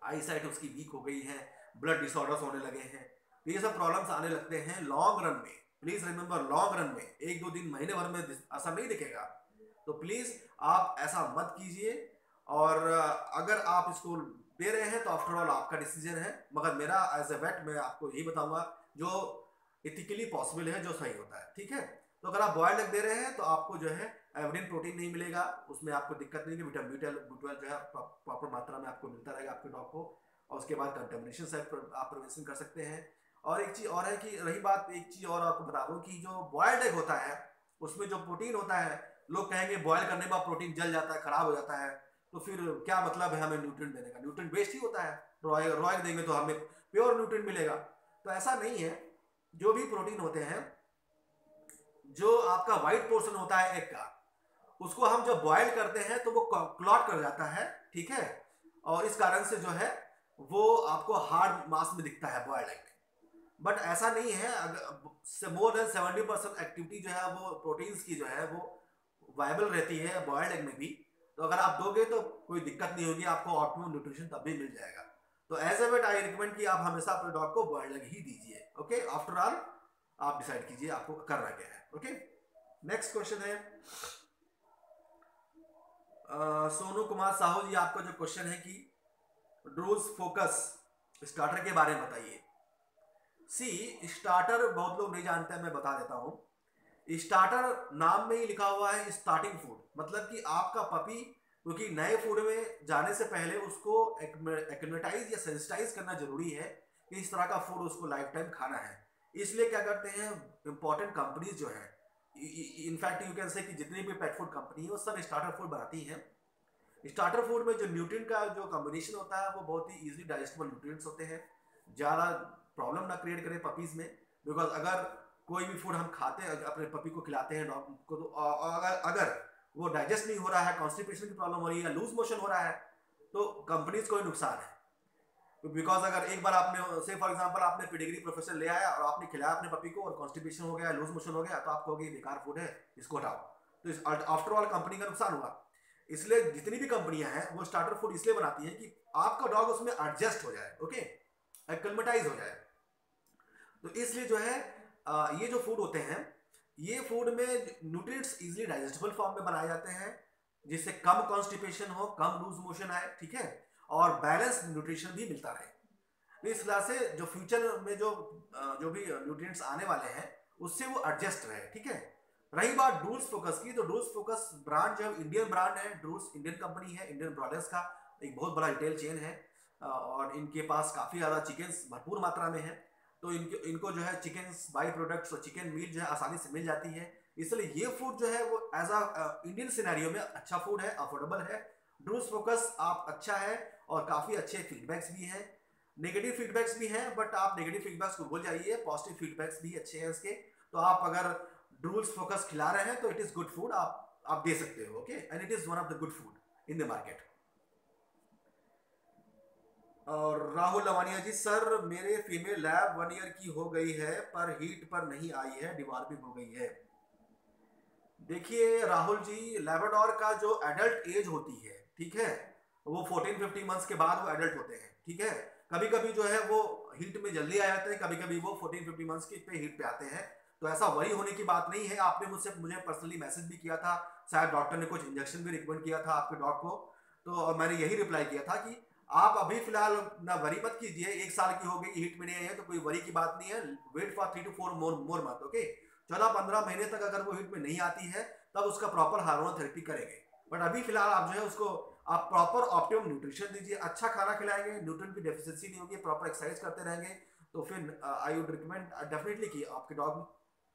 आई साइट उसकी वीक हो गई है ब्लड डिसऑर्डर्स होने लगे हैं। तो ये सब प्रॉब्लम्स आने लगते हैं लॉन्ग रन में। प्लीज़ रिमेंबर लॉन्ग रन में एक दो दिन महीने भर में असर नहीं दिखेगा। तो प्लीज़ आप ऐसा मत कीजिए। और अगर आप इसको दे रहे हैं तो आफ्टर ऑल आपका डिसीज़न है। मगर मेरा एज ए वेट मैं आपको यही बताऊँगा, जो इथिकली पॉसिबल है, जो सही होता है। ठीक है? तो अगर आप बॉयल्ड एग दे रहे हैं तो आपको जो है एवरिन प्रोटीन नहीं मिलेगा। उसमें आपको दिक्कत नहीं है विटामिन बी ट्वेल्व जो है प्रॉपर मात्रा में आपको मिलता रहेगा आपके डॉग को। और उसके बाद कंटेमिनेशन से आप प्रिवेंशन कर सकते हैं। और एक चीज़ और है कि रही बात, एक चीज़ और आपको बता दूँ कि जो बॉयल्ड एग होता है, उसमें जो प्रोटीन होता है लोग कहेंगे बॉयल करने के बाद प्रोटीन जल जाता है, खराब हो जाता है। तो फिर क्या मतलब है हमें न्यूट्रिएंट देने का? न्यूट्रिएंट वेस्ट ही होता है। रॉय रॉयल देंगे तो हमें प्योर न्यूट्रिएंट मिलेगा। तो ऐसा नहीं है। जो भी प्रोटीन होते हैं, जो आपका व्हाइट पोर्शन होता है एग का, उसको हम जब बॉयल करते हैं तो वो क्लॉट कर जाता है, ठीक है? और इस कारण से जो है, वो आपको हार्ड मास में दिखता है बॉयल्ड एग बट ऐसा नहीं है। अगर more than seventy percent activity जो है वो प्रोटीन्स की जो है वो वायबल रहती है बॉयल्ड एग में भी तो अगर आप दोगे तो कोई दिक्कत नहीं होगी, आपको ऑप्टिमम न्यूट्रिशन तब भी मिल जाएगा। तो as a vet I recommend कि आप हमेशा अपने डॉग को बॉयल्ड एग ही दीजिए ओके आफ्टर ऑल आप डिसाइड कीजिए आपको करना क्या है ओके नेक्स्ट क्वेश्चन है सोनू कुमार साहू जी, आपका जो क्वेश्चन है कि ड्रोज फोकस स्टार्टर के बारे में बताइए। सी स्टार्टर बहुत लोग नहीं जानते, मैं बता देता हूँ। स्टार्टर नाम में ही लिखा हुआ है स्टार्टिंग फ़ूड मतलब कि आपका पपी, क्योंकि तो नए फ़ूड में जाने से पहले उसको एक्मेटाइज या सेंसिटाइज करना ज़रूरी है कि इस तरह का फ़ूड उसको लाइफ टाइम खाना है। इसलिए क्या करते हैं इंपॉर्टेंट कंपनीज़ जो है इनफैक्ट यू कैन से कि जितनी भी पेट फ़ूड कंपनी है, वो सब स्टार्टर फ़ूड बनाती हैं। स्टार्टर फ़ूड में जो न्यूट्रिएंट का जो कॉम्बिनेशन होता है, वो बहुत ही इजीली डाइजेस्टेबल न्यूट्रिएंट्स होते हैं। ज़्यादा प्रॉब्लम ना क्रिएट करें पपीज़ में बिकॉज़ अगर कोई भी फ़ूड हम खाते हैं, अपने पपी को खिलाते हैं, डॉग को तो अगर अगर वो डाइजेस्ट नहीं हो रहा है कॉन्स्टिपेशन की प्रॉब्लम हो रही है लूज मोशन हो रहा है तो कंपनीज़ को ही नुकसान है। बिकॉज़ अगर एक बार आपने से फॉर एग्जांपल आपने पिडिग्री प्रोफेसर ले आया और आपने खिलाया अपने पपी को और कॉन्स्टिपेशन हो गया लूज मोशन हो गया तो आप कहोगे बेकार फ़ूड है, इसको हटाओ। तो आफ्टर ऑल कंपनी का नुकसान हुआ। इसलिए जितनी भी कंपनियाँ हैं, वो स्टार्टर फ़ूड इसलिए बनाती हैं कि आपका डॉग उसमें एडजस्ट हो जाए ओके एक्लमेटाइज हो जाए। तो इसलिए जो है ये जो फ़ूड होते हैं, ये फ़ूड में न्यूट्रिएंट्स इजीली डाइजेस्टेबल फॉर्म में बनाए जाते हैं, जिससे कम कॉन्स्टिपेशन हो, कम लूज मोशन आए, ठीक है? और बैलेंस न्यूट्रिशन भी मिलता रहे। तो इस तरह से जो फ्यूचर में जो जो भी न्यूट्रिएंट्स आने वाले हैं, उससे वो एडजस्ट रहे, ठीक है? रही बात डूल्स फोकस की तो डूल्स फोकस ब्रांड जो इंडियन ब्रांड है डूल्स इंडियन कंपनी है इंडियन ब्रॉडर्स का एक बहुत बड़ा रिटेल चेन है और इनके पास काफ़ी ज़्यादा चिकन भरपूर मात्रा में है। तो इनके, इनको जो है चिकन बाई प्रोडक्ट्स और चिकन मीट जो है आसानी से मिल जाती है। इसलिए ये फ़ूड जो है वो एज अ इंडियन सिनेरियो में अच्छा फ़ूड है अफोर्डेबल है। ड्रूस फोकस आप अच्छा है और काफ़ी अच्छे फीडबैक्स भी हैं। नेगेटिव फीडबैक्स भी हैं बट आप नेगेटिव फीडबैक्स को भूल जाइए। पॉजिटिव फीडबैक्स भी अच्छे हैं इसके। तो आप अगर ड्रूल्स फोकस खिला रहे हैं तो इट इज़ गुड फ़ूड आप आप दे सकते हो okay and it is one of the good food in the market और राहुल लवानिया जी, सर, मेरे फीमेल लैब वन ईयर की हो गई है, पर हीट पर नहीं आई है डिवार्मिंग हो गई है। देखिए, राहुल जी लेबाडोर का जो एडल्ट एज होती है, ठीक है, वो 14 15 मंथ्स के बाद वो एडल्ट होते हैं, ठीक है? कभी कभी जो है वो हीट में जल्दी आ जाते हैं कभी कभी वो 14 15 मंथ्स के पे हीट पे आते हैं। तो ऐसा वही होने की बात नहीं है। आपने मुझसे, मुझे पर्सनली मैसेज भी किया था, शायद डॉक्टर ने कुछ इंजेक्शन भी रिकमेंड किया था आपके डॉग को। तो मैंने यही रिप्लाई किया था कि आप अभी फ़िलहाल ना वरी मत कीजिए, एक साल की हो गई हीट में नहीं आई है तो कोई वरी की बात नहीं है। Wait for three two four more more month okay चौदह पंद्रह महीने तक अगर वो हीट में नहीं आती है, तब उसका प्रॉपर हार्मोन थेरेपी करेंगे। बट अभी फ़िलहाल आप जो है, उसको आप प्रॉपर ऑप्टिमम न्यूट्रिशन दीजिए। अच्छा खाना खिलाएँगे न्यूट्रिशन की डेफिशिएंसी नहीं होगी प्रॉपर एक्सरसाइज करते रहेंगे तो फिर आई वुड रिकमेंड डेफिनेटली कि आपके डॉग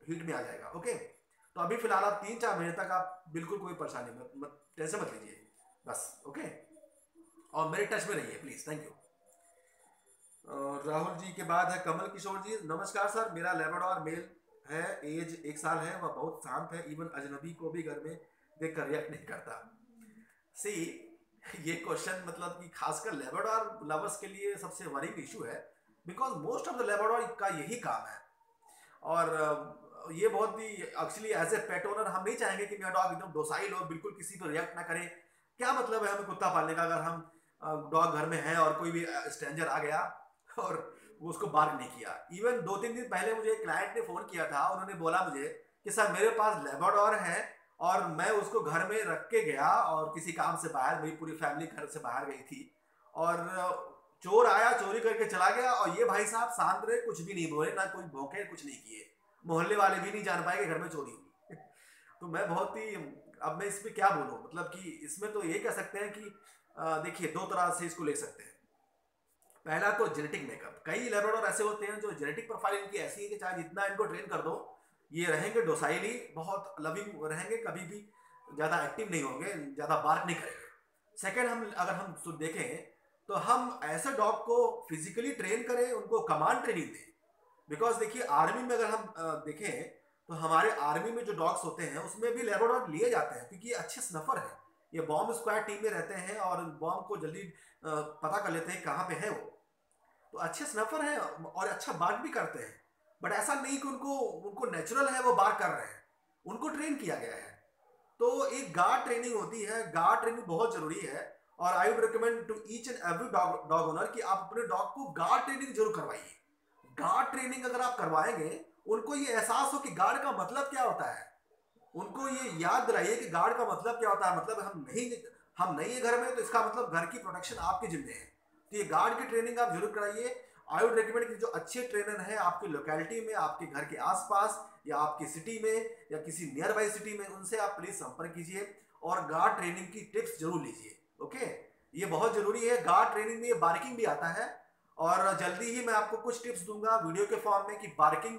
हीट में आ जाएगा ओके तो अभी फ़िलहाल आप तीन चार महीने तक आप बिल्कुल कोई परेशानी मत टेंशन मत लीजिए, बस ओके और मेरे टच में रहिए please thank you Rahul ji के बाद है कमल किशोर जी। नमस्कार सर मेरा लेबरडोर मेल है एज एक साल है, वह बहुत शांत है इवन अजनबी को भी घर में देख कर रिएक्ट नहीं करता। सी ये क्वेश्चन मतलब कि खासकर लेबरडोर लवर्स के लिए सबसे वरिंग इशू है because most of the Labrador का यही काम है। और ये बहुत ही actually as a pet owner हम नहीं चाहेंगे कि मेरा डॉग एकदम डोसाइल हो, बिल्कुल किसी पर रिएक्ट ना करे। क्या मतलब है हमें कुत्ता पालने का? अगर हम डॉग घर में है और कोई भी स्ट्रेंजर आ गया और वो उसको बार्क नहीं किया। इवन दो तीन दिन पहले मुझे एक क्लाइंट ने फ़ोन किया था, उन्होंने बोला मुझे कि, सर, मेरे पास लेबाडोर है और मैं उसको घर में रख के गया और किसी काम से बाहर, मेरी पूरी फैमिली घर से बाहर गई थी और चोर आया, चोरी करके चला गया और ये भाई साहब शांत रहे, कुछ भी नहीं बोले, ना कोई भौके, कुछ नहीं किए। मोहल्ले वाले भी नहीं जान पाए कि घर में चोरी हुई तो मैं बहुत ही, अब मैं इस पर क्या बोलूँ? मतलब कि इसमें तो ये कह सकते हैं कि देखिए, दो तरह से इसको ले सकते हैं। पहला तो जेनेटिक मेकअप कई लेबोडोर ऐसे होते हैं जो जेनेटिक प्रोफ़ाइल इनकी ऐसी है कि चाहे जितना इनको ट्रेन कर दो, ये रहेंगे डोसाइली बहुत लविंग रहेंगे, कभी भी ज़्यादा एक्टिव नहीं होंगे, ज़्यादा बार्क नहीं करेंगे। सेकेंड हम, अगर हम देखें तो हम ऐसे डॉग को फिजिकली ट्रेन करें, उनको कमांड ट्रेनिंग दें। बिकॉज़ देखिए आर्मी में अगर हम देखें तो हमारे आर्मी में जो डॉग्स होते हैं, उसमें भी लेबोडॉग लिए जाते हैं, क्योंकि ये अच्छे स्नफर हैं। ये बॉम्ब स्क्वाड टीम में रहते हैं और बॉम्ब को जल्दी पता कर लेते हैं कहाँ पे है वो। तो अच्छे स्नफर हैं और अच्छा बार्क भी करते हैं। बट ऐसा नहीं कि उनको उनको नेचुरल है, वो बार्क कर रहे हैं। उनको ट्रेन किया गया है। तो एक गार्ड ट्रेनिंग होती है। गार्ड ट्रेनिंग बहुत ज़रूरी है और I would recommend to each and every dog dog owner कि आप अपने डॉग को गार्ड ट्रेनिंग ज़रूर करवाइए। गार्ड ट्रेनिंग अगर आप करवाएँगे, उनको ये एहसास हो कि गार्ड का मतलब क्या होता है। उनको ये याद दिलाइए कि गार्ड का मतलब क्या होता है? मतलब हम नहीं हम नहीं है घर में तो इसका मतलब घर की प्रोटेक्शन आपके जिम्मे है। तो ये गार्ड की ट्रेनिंग आप ज़रूर कराइए। आई वुड रिकमेंड कि जो अच्छे ट्रेनर हैं आपकी लोकेलिटी में, आपके घर के आसपास, या आपकी सिटी में, या किसी नियर बाई सिटी में, उनसे आप प्लीज़ संपर्क कीजिए और गार्ड ट्रेनिंग की टिप्स ज़रूर लीजिए। ओके ये बहुत ज़रूरी है। गार्ड ट्रेनिंग में ये बार्किंग भी आता है। और जल्दी ही मैं आपको कुछ टिप्स दूँगा वीडियो के फॉर्म में कि बार्किंग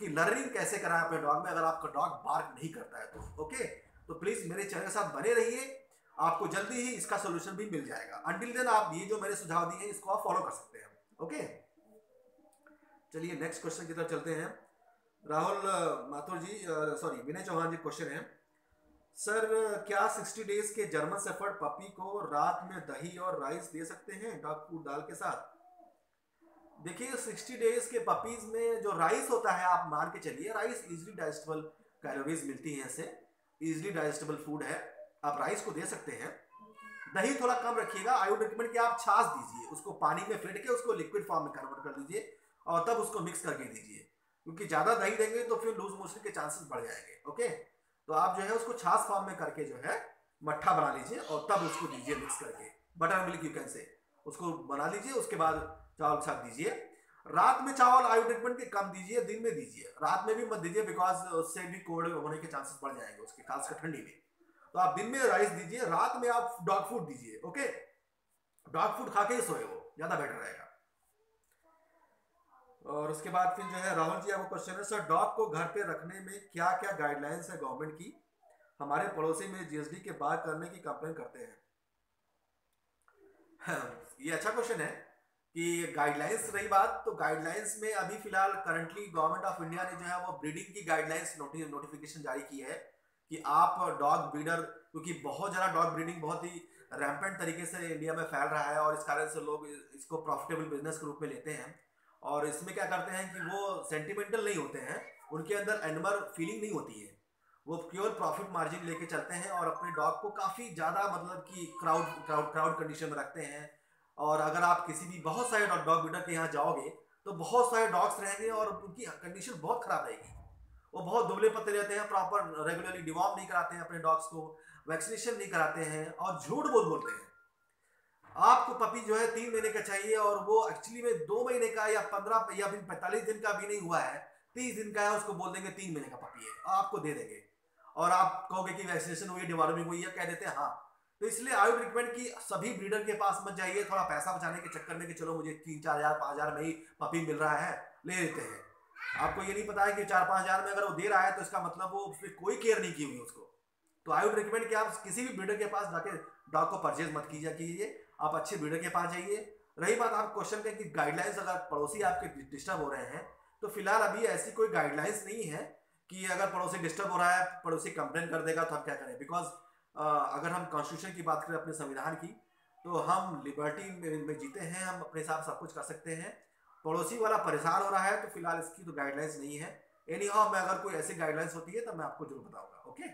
की लर्निंग कैसे कराएँ अपने डॉग में, अगर आपका डॉग बार्क नहीं करता है तो ओके तो प्लीज़ मेरे चैनल के साथ बने रहिए। आपको जल्दी ही इसका सोल्यूशन भी मिल जाएगा। अंटिल देन आप ये जो मैंने सुझाव दिए इसको आप फॉलो कर सकते हैं ओके चलिए नेक्स्ट क्वेश्चन की तरफ़ चलते हैं। राहुल माथुर जी सॉरी विनय चौहान जी क्वेश्चन है। सर, क्या 60 डेज़ के जर्मन सेफर्ड पपी को रात में दही और राइस दे सकते हैं डॉग फ़ूड दाल के साथ? देखिए सिक्सटी डेज़ के पपीज में जो राइस होता है, आप मान के चलिए राइस इजिली डाइजेस्टेबल कैलोरीज मिलती है इससे इजिली डाइजेस्टेबल फ़ूड है। आप राइस को दे सकते हैं। दही थोड़ा कम रखिएगा। आई वुड रिकमेंड कि आप छाछ दीजिए। उसको पानी में फेंट के उसको लिक्विड फॉर्म में कन्वर्ट कर दीजिए और तब उसको मिक्स करके दीजिए। क्योंकि ज़्यादा दही देंगे तो फिर लूज मोशन के चांसेस बढ़ जाएँगे ओके तो आप जो है उसको छाछ फॉर्म में करके जो है मट्ठा बना लीजिए और तब उसको दीजिए मिक्स करके। बटर मिल्क यू कैन से उसको बना लीजिए, उसके बाद चावल के साथ दीजिए। रात में चावल आयु ट्रीटमेंट के कम दीजिए, दिन में दीजिए। रात में भी मत दीजिए बिकॉज़ उससे भी कोल्ड होने के चांसेस बढ़ जाएँगे उसके, खासकर ठंडी में। तो आप दिन में राइस दीजिए, रात में आप डॉग फ़ूड दीजिए ओके डॉग फ़ूड खा के ही सोए वो ज़्यादा बेटर रहेगा। और उसके बाद फिर जो है, राहुल जी, आपको क्वेश्चन है सर डॉग को घर पे रखने में क्या क्या गाइडलाइंस है गवर्नमेंट की? हमारे पड़ोसी में जीएसडी के बात करने की कंप्लेन करते हैं। ये अच्छा क्वेश्चन है। कि गाइडलाइंस रही बात तो गाइडलाइंस में अभी फ़िलहाल करंटली गवर्नमेंट ऑफ़ इंडिया ने जो है वो ब्रीडिंग की गाइडलाइंस नोटिफिकेशन जारी की है कि आप डॉग ब्रीडर क्योंकि बहुत ज़्यादा डॉग ब्रीडिंग बहुत ही रैम्पेंट तरीके से इंडिया में फैल रहा है और इस कारण से लोग इसको प्रॉफिटेबल बिज़नेस के रूप में लेते हैं। और इसमें क्या करते हैं कि वो सेंटिमेंटल नहीं होते हैं, उनके अंदर एनिमल फीलिंग नहीं होती है। वो प्योर प्रॉफिट मार्जिन लेके चलते हैं और अपने डॉग को काफ़ी ज़्यादा मतलब कि क्राउड क्राउड क्राउड कंडीशन में रखते हैं। और अगर आप किसी भी, बहुत सारे डॉग ब्रीडर के यहाँ जाओगे तो बहुत सारे डॉग्स रहेंगे और उनकी कंडीशन बहुत ख़राब रहेगी। वो बहुत दुबले पत्ते रहते हैं प्रॉपर रेगुलरली डिवॉर्म नहीं कराते हैं अपने डॉग्स को वैक्सीनेशन नहीं कराते हैं और झूठ बोल बोलते हैं। आपको पपी जो है तीन महीने का चाहिए और वो एक्चुअली में दो महीने का या पंद्रह या फिर पैंतालीस दिन का भी नहीं हुआ है, तीस दिन का है, उसको बोल देंगे तीन महीने का पपी है, आपको दे देंगे। और आप कहोगे कि वैक्सीनेशन हुई डिवॉर्मिंग हुई है कह देते हैं हाँ तो इसलिए आई वुड रिकमेंड कि सभी ब्रीडर के पास मत जाइए, थोड़ा पैसा बचाने के चक्कर में कि चलो मुझे तीन चार हज़ार, पाँच हज़ार में ही पपी मिल रहा है, ले लेते हैं। आपको ये नहीं पता है कि चार पाँच हज़ार में अगर वो दे रहा है तो इसका मतलब वो उसमें कोई केयर नहीं की हुई उसको। तो आई वुड रिकमेंड कि आप किसी भी ब्रीडर के पास जाके डॉग को परचेज मत कीजिए कीजिए। आप अच्छे ब्रीडर के पास जाइए। रही बात आप क्वेश्चन के कि गाइडलाइंस अगर पड़ोसी आपके डिस्टर्ब हो रहे हैं तो फ़िलहाल अभी ऐसी कोई गाइडलाइंस नहीं है कि अगर पड़ोसी डिस्टर्ब हो रहा है, पड़ोसी कंप्लेन कर देगा तो हम क्या करें? बिकॉज़ अगर हम कॉन्स्टिट्यूशन की बात करें अपने संविधान की तो हम लिबर्टी में, जीते हैं हम अपने हिसाब सब कुछ कर सकते हैं। पड़ोसी वाला परेशान हो रहा है तो फ़िलहाल इसकी तो गाइडलाइंस नहीं है। एनी हाउ मैं अगर कोई ऐसी गाइडलाइंस होती है तो मैं आपको ज़रूर बताऊँगा ओके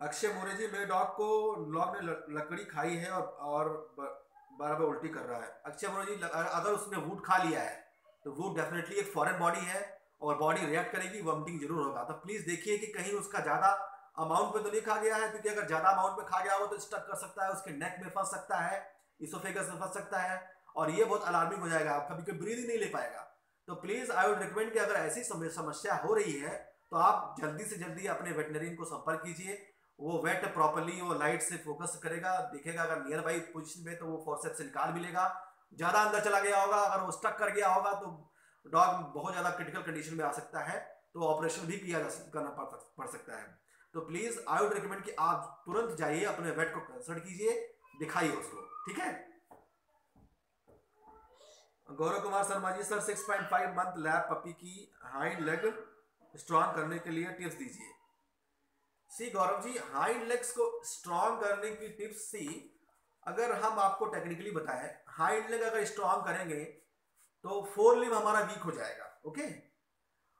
अक्षय मोरे जी मेरे डॉग को लॉग ने लकड़ी खाई है और, और बार बार उल्टी कर रहा है। अक्षय मनोज जी अगर उसने वुड खा लिया है तो वुड डेफिनेटली एक फॉरेन बॉडी है। और बॉडी रिएक्ट करेगी वॉमिटिंग ज़रूर होगा। तो प्लीज़ देखिए कि कहीं उसका ज़्यादा अमाउंट में तो नहीं खा गया है, क्योंकि अगर ज़्यादा अमाउंट में खा गया हो तो स्टक कर सकता है, उसके नेक में फंस सकता है इसोफेगस में फंस सकता है, और ये बहुत अलार्मिंग हो जाएगा, आप कभी कभी ब्रीद ही नहीं ले पाएगा। तो प्लीज़ आई वुड रिकमेंड कि अगर ऐसी समस्या हो रही है तो आप जल्दी से जल्दी अपने वेटनरियन को संपर्क कीजिए। वो वेट प्रॉपरली वो लाइट से फोकस करेगा, देखेगा अगर नियर बाई पोजिशन में तो वो फोर्सेप से निकाल भी लेगा। ज़्यादा अंदर चला गया होगा, अगर वो स्टक कर गया होगा तो डॉग बहुत ज़्यादा क्रिटिकल कंडीशन में आ सकता है तो ऑपरेशन भी किया जा करना पड़ सकता है। तो प्लीज़ आई वुड रिकमेंड कि आप तुरंत जाइए, अपने वेट को कंसल्ट कीजिए, दिखाइए उसको, ठीक है? Gaurav Kumar Sharma ji sir 6.5 month lab puppy की हाइंड लेग स्ट्रॉन्ग करने के लिए टिप्स दीजिए। See Gaurav ji hind legs को स्ट्रॉन्ग करने की टिप्स सी अगर हम आपको टेक्निकली बताएँ हाइंड लेग अगर स्ट्रॉन्ग करेंगे तो फोर लिम हमारा वीक हो जाएगा ओके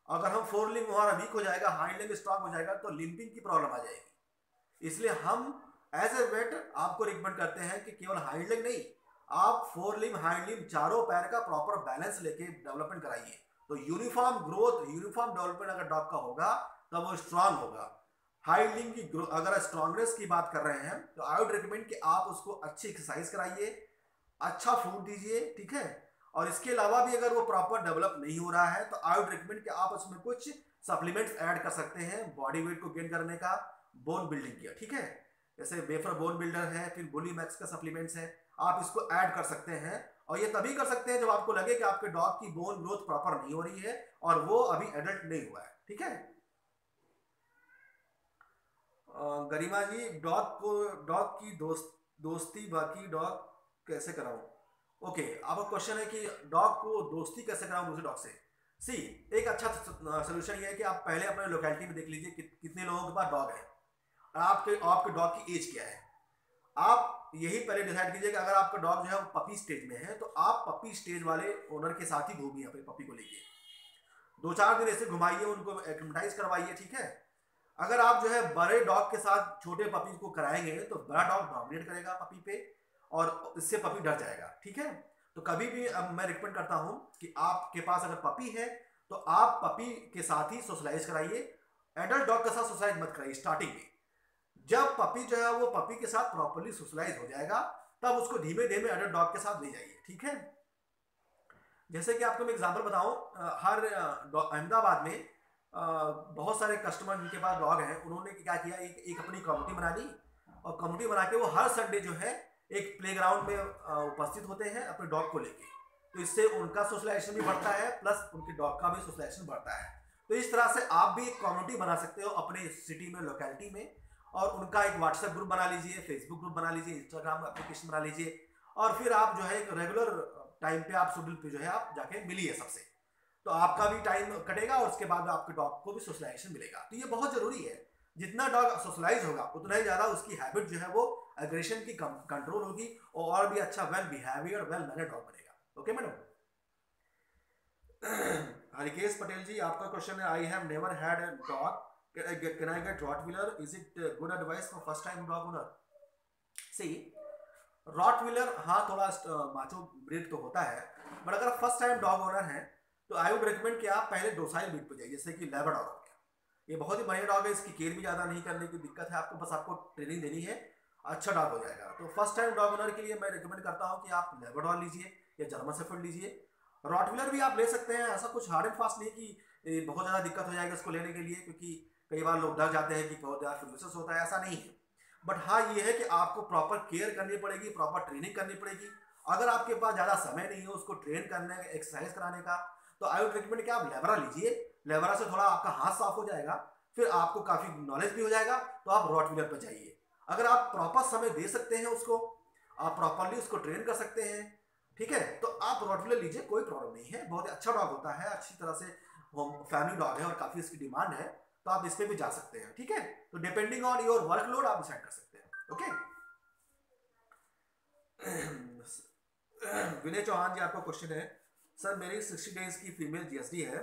अगर हम फोर लिम हमारा वीक हो जाएगा हाइंड लेग स्ट्रॉन्ग हो जाएगा तो लिम्पिंग की प्रॉब्लम आ जाएगी। इसलिए हम एज ए वेट आपको रिकमेंड करते हैं कि केवल हाइंड लेग नहीं, आप फोर लिम हाइंड लिम चारों पैर का प्रॉपर बैलेंस लेके डेवलपमेंट कराइए। तो यूनिफॉर्म ग्रोथ यूनिफॉर्म डेवलपमेंट अगर डॉग का होगा, तब वो स्ट्रांग होगा। हाइंड लिम की अगर स्ट्रांगनेस की बात कर रहे हैं तो आई वुड रिकमेंड कि आप उसको अच्छी एक्सरसाइज कराइए अच्छा फ़ूड दीजिए, ठीक है? और इसके अलावा भी अगर वो प्रॉपर डेवलप नहीं हो रहा है तो आई वुड रिकमेंड कि आप उसमें कुछ सप्लीमेंट्स ऐड कर सकते हैं बॉडी वेट को गेन करने का बोन बिल्डिंग किया ठीक है? जैसे वेफर बोन बिल्डर है, फिर बोली मैक्स का सप्लीमेंट्स है, आप इसको ऐड कर सकते हैं और ये तभी कर सकते हैं जब आपको लगे कि आपके डॉग की बोन ग्रोथ प्रॉपर नहीं हो रही है और वो अभी एडल्ट नहीं हुआ है, ठीक है? गरिमा जी डॉग को डॉग की दोस्त, दोस्ती, बाकी डॉग कैसे कराऊं? ओके आपका क्वेश्चन है कि डॉग को दोस्ती कैसे कराऊं दूसरे डॉग से? सी एक अच्छा सोल्यूशन ये है कि आप पहले अपने लोकेलिटी में देख लीजिए कि, कितने लोगों के पास डॉग है आपके आपके डॉग की एज क्या है। आप यही पहले डिसाइड कीजिए कि अगर आपका डॉग जो है वो पपी स्टेज में है तो आप पपी स्टेज वाले ओनर के साथ ही घूमिए अपने पपी को लेके। दो चार दिन ऐसे घुमाइए उनको एक्मेटाइज करवाइए ठीक है? अगर आप जो है बड़े डॉग के साथ छोटे पपी को कराएँगे तो बड़ा डॉग डोमिनेट करेगा पपी पे। और इससे पपी डर जाएगा ठीक है? तो कभी भी अब मैं रिकमेंड करता हूँ कि आपके पास अगर पपी है तो आप पपी के साथ ही सोशलाइज कराइए। एडल्ट डॉग के साथ सोशलाइज मत कराइए स्टार्टिंग में। जब पपी जो है वो पपी के साथ प्रॉपरली सोशलाइज हो जाएगा तब उसको धीमे धीमे एडल्ट डॉग के साथ ले जाइए ठीक है? जैसे कि आपको मैं एग्ज़ाम्पल बताऊँ हर अहमदाबाद में बहुत सारे कस्टमर जिनके पास डॉग हैं उन्होंने क्या किया एक, एक अपनी कम्युनिटी बना ली। और कम्युनिटी बना के वो हर संडे जो है एक प्लेग्राउंड में उपस्थित होते हैं अपने डॉग को लेके। तो इससे उनका सोशलाइजेशन भी बढ़ता है प्लस उनके डॉग का भी सोशलाइजेशन बढ़ता है। तो इस तरह से आप भी एक कम्युनिटी बना सकते हो अपने सिटी में लोकेलिटी में। और उनका एक व्हाट्सएप ग्रुप बना लीजिए फेसबुक ग्रुप बना लीजिए इंस्टाग्राम एप्लीकेशन बना लीजिए। और फिर आप जो है एक रेगुलर टाइम पे आप शेड्यूल पे जो है आप जाके मिलिए सबसे। तो आपका भी टाइम कटेगा और उसके बाद आपके डॉग को भी सोशलाइजेशन मिलेगा। तो ये बहुत ज़रूरी है। जितना डॉग सोशलाइज होगा, उतना ही ज़्यादा उसकी हैबिट जो है वो एग्रेशन की कंट्रोल होगी और भी अच्छा well behaviour well manner dog बनेगा ओके मैडम हरिकेश पटेल जी आपका क्वेश्चन है I have never had a dog can I get Rottweiler? Is it uh, good advice for first time dog owner? See, Rottweiler हाँ थोड़ा macho breed तो होता है but अगर first time dog owner है तो आई वुड रिकमेंड कि आप पहले डोसाइल ब्रीड पे जाइए जैसे कि लेबर डॉग ये बहुत ही बढ़िया डॉग है इसकी केयर भी ज़्यादा नहीं करने की दिक्कत है आपको बस आपको ट्रेनिंग देनी है। अच्छा डॉग हो जाएगा। तो फ़र्स्ट टाइम डॉग ओनर के लिए मैं रिकमेंड करता हूँ कि आप लेबर डॉग लीजिए या जर्मन सेफर्ड लीजिए। रॉटविलर भी आप ले सकते हैं, ऐसा कुछ हार्ड एंड फास्ट नहीं कि बहुत ज़्यादा दिक्कत हो जाएगी उसको लेने के लिए, क्योंकि कई बार लोग डर जाते हैं कि बहुत ज़्यादा फिलोसिस होता है, ऐसा नहीं है। बट हाँ ये है कि आपको प्रॉपर केयर करनी पड़ेगी प्रॉपर ट्रेनिंग करनी पड़ेगी। अगर आपके पास ज़्यादा समय नहीं है उसको ट्रेन करने का एक्सरसाइज कराने का तो आई वुड रिकमेंड कि आप लेबरा लीजिए। लेबरा से थोड़ा आपका हाथ साफ़ हो जाएगा, फिर आपको काफ़ी नॉलेज भी हो जाएगा तो आप रॉट व्हीलर पर जाइए। अगर आप प्रॉपर समय दे सकते हैं उसको, आप प्रॉपरली उसको ट्रेन कर सकते हैं, ठीक है? तो आप रॉट व्हीलर लीजिए, कोई प्रॉब्लम नहीं है। बहुत अच्छा डॉग होता है, अच्छी तरह से फैमिली डॉग है और काफ़ी इसकी डिमांड है तो आप इस पर भी जा सकते हैं, ठीक है? तो डिपेंडिंग ऑन योर वर्कलोड आप डिसाइड कर सकते हैं ओके विनय चौहान जी, आपका क्वेश्चन है। सर, मेरी सिक्सटी डेज़ की फीमेल जीएसडी है।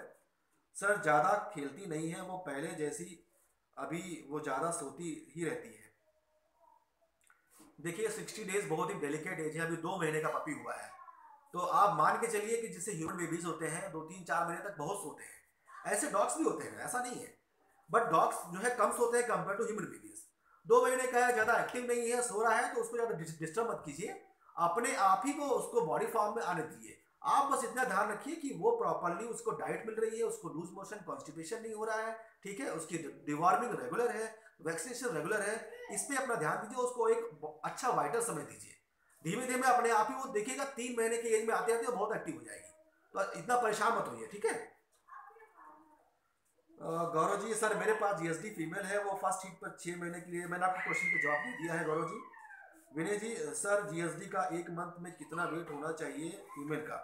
सर, ज़्यादा खेलती नहीं है, वो पहले जैसी अभी वो ज़्यादा सोती ही रहती है। देखिए सिक्सटी डेज़ बहुत ही डेलिकेट एज है। अभी दो महीने का पपी हुआ है। तो आप मान के चलिए कि जिससे ह्यूमन बेबीज होते हैं, दो, तीन, चार महीने तक बहुत सोते हैं। ऐसे डॉग्स भी होते हैं, ऐसा नहीं है। बट डॉग्स जो है कम सोते हैं कंपेयर टू ह्यूमन बेबीज दो महीने का है, ज़्यादा एक्टिव नहीं है, सो रहा है तो उसको ज़्यादा डिस्टर्ब मत कीजिए। अपने आप ही को उसको बॉडी फॉर्म में आने दीजिए। आप बस इतना ध्यान रखिए कि वो प्रॉपरली उसको डाइट मिल रही है, उसको लूज मोशन कॉन्स्टिपेशन नहीं हो रहा है, ठीक है? उसकी डिवॉर्मिंग रेगुलर है वैक्सीनेशन रेगुलर है इस पर अपना ध्यान दीजिए, उसको एक अच्छा वाइटल समय दीजिए। धीमे धीमे अपने आप ही वो देखिएगा, तीन महीने की एज में आते आते बहुत एक्टिव हो जाएगी। तो इतना परेशान मत होइए, ठीक है? गौरव जी, सर, मेरे पास जीएसडी फीमेल है, वो फ़र्स्ट हीट पर छः महीने के लिए मैंने आपके क्वेश्चन का जवाब दे दिया है, गौरव जी। विनय जी, सर जीएसडी का एक मंथ में कितना वेट होना चाहिए फीमेल का?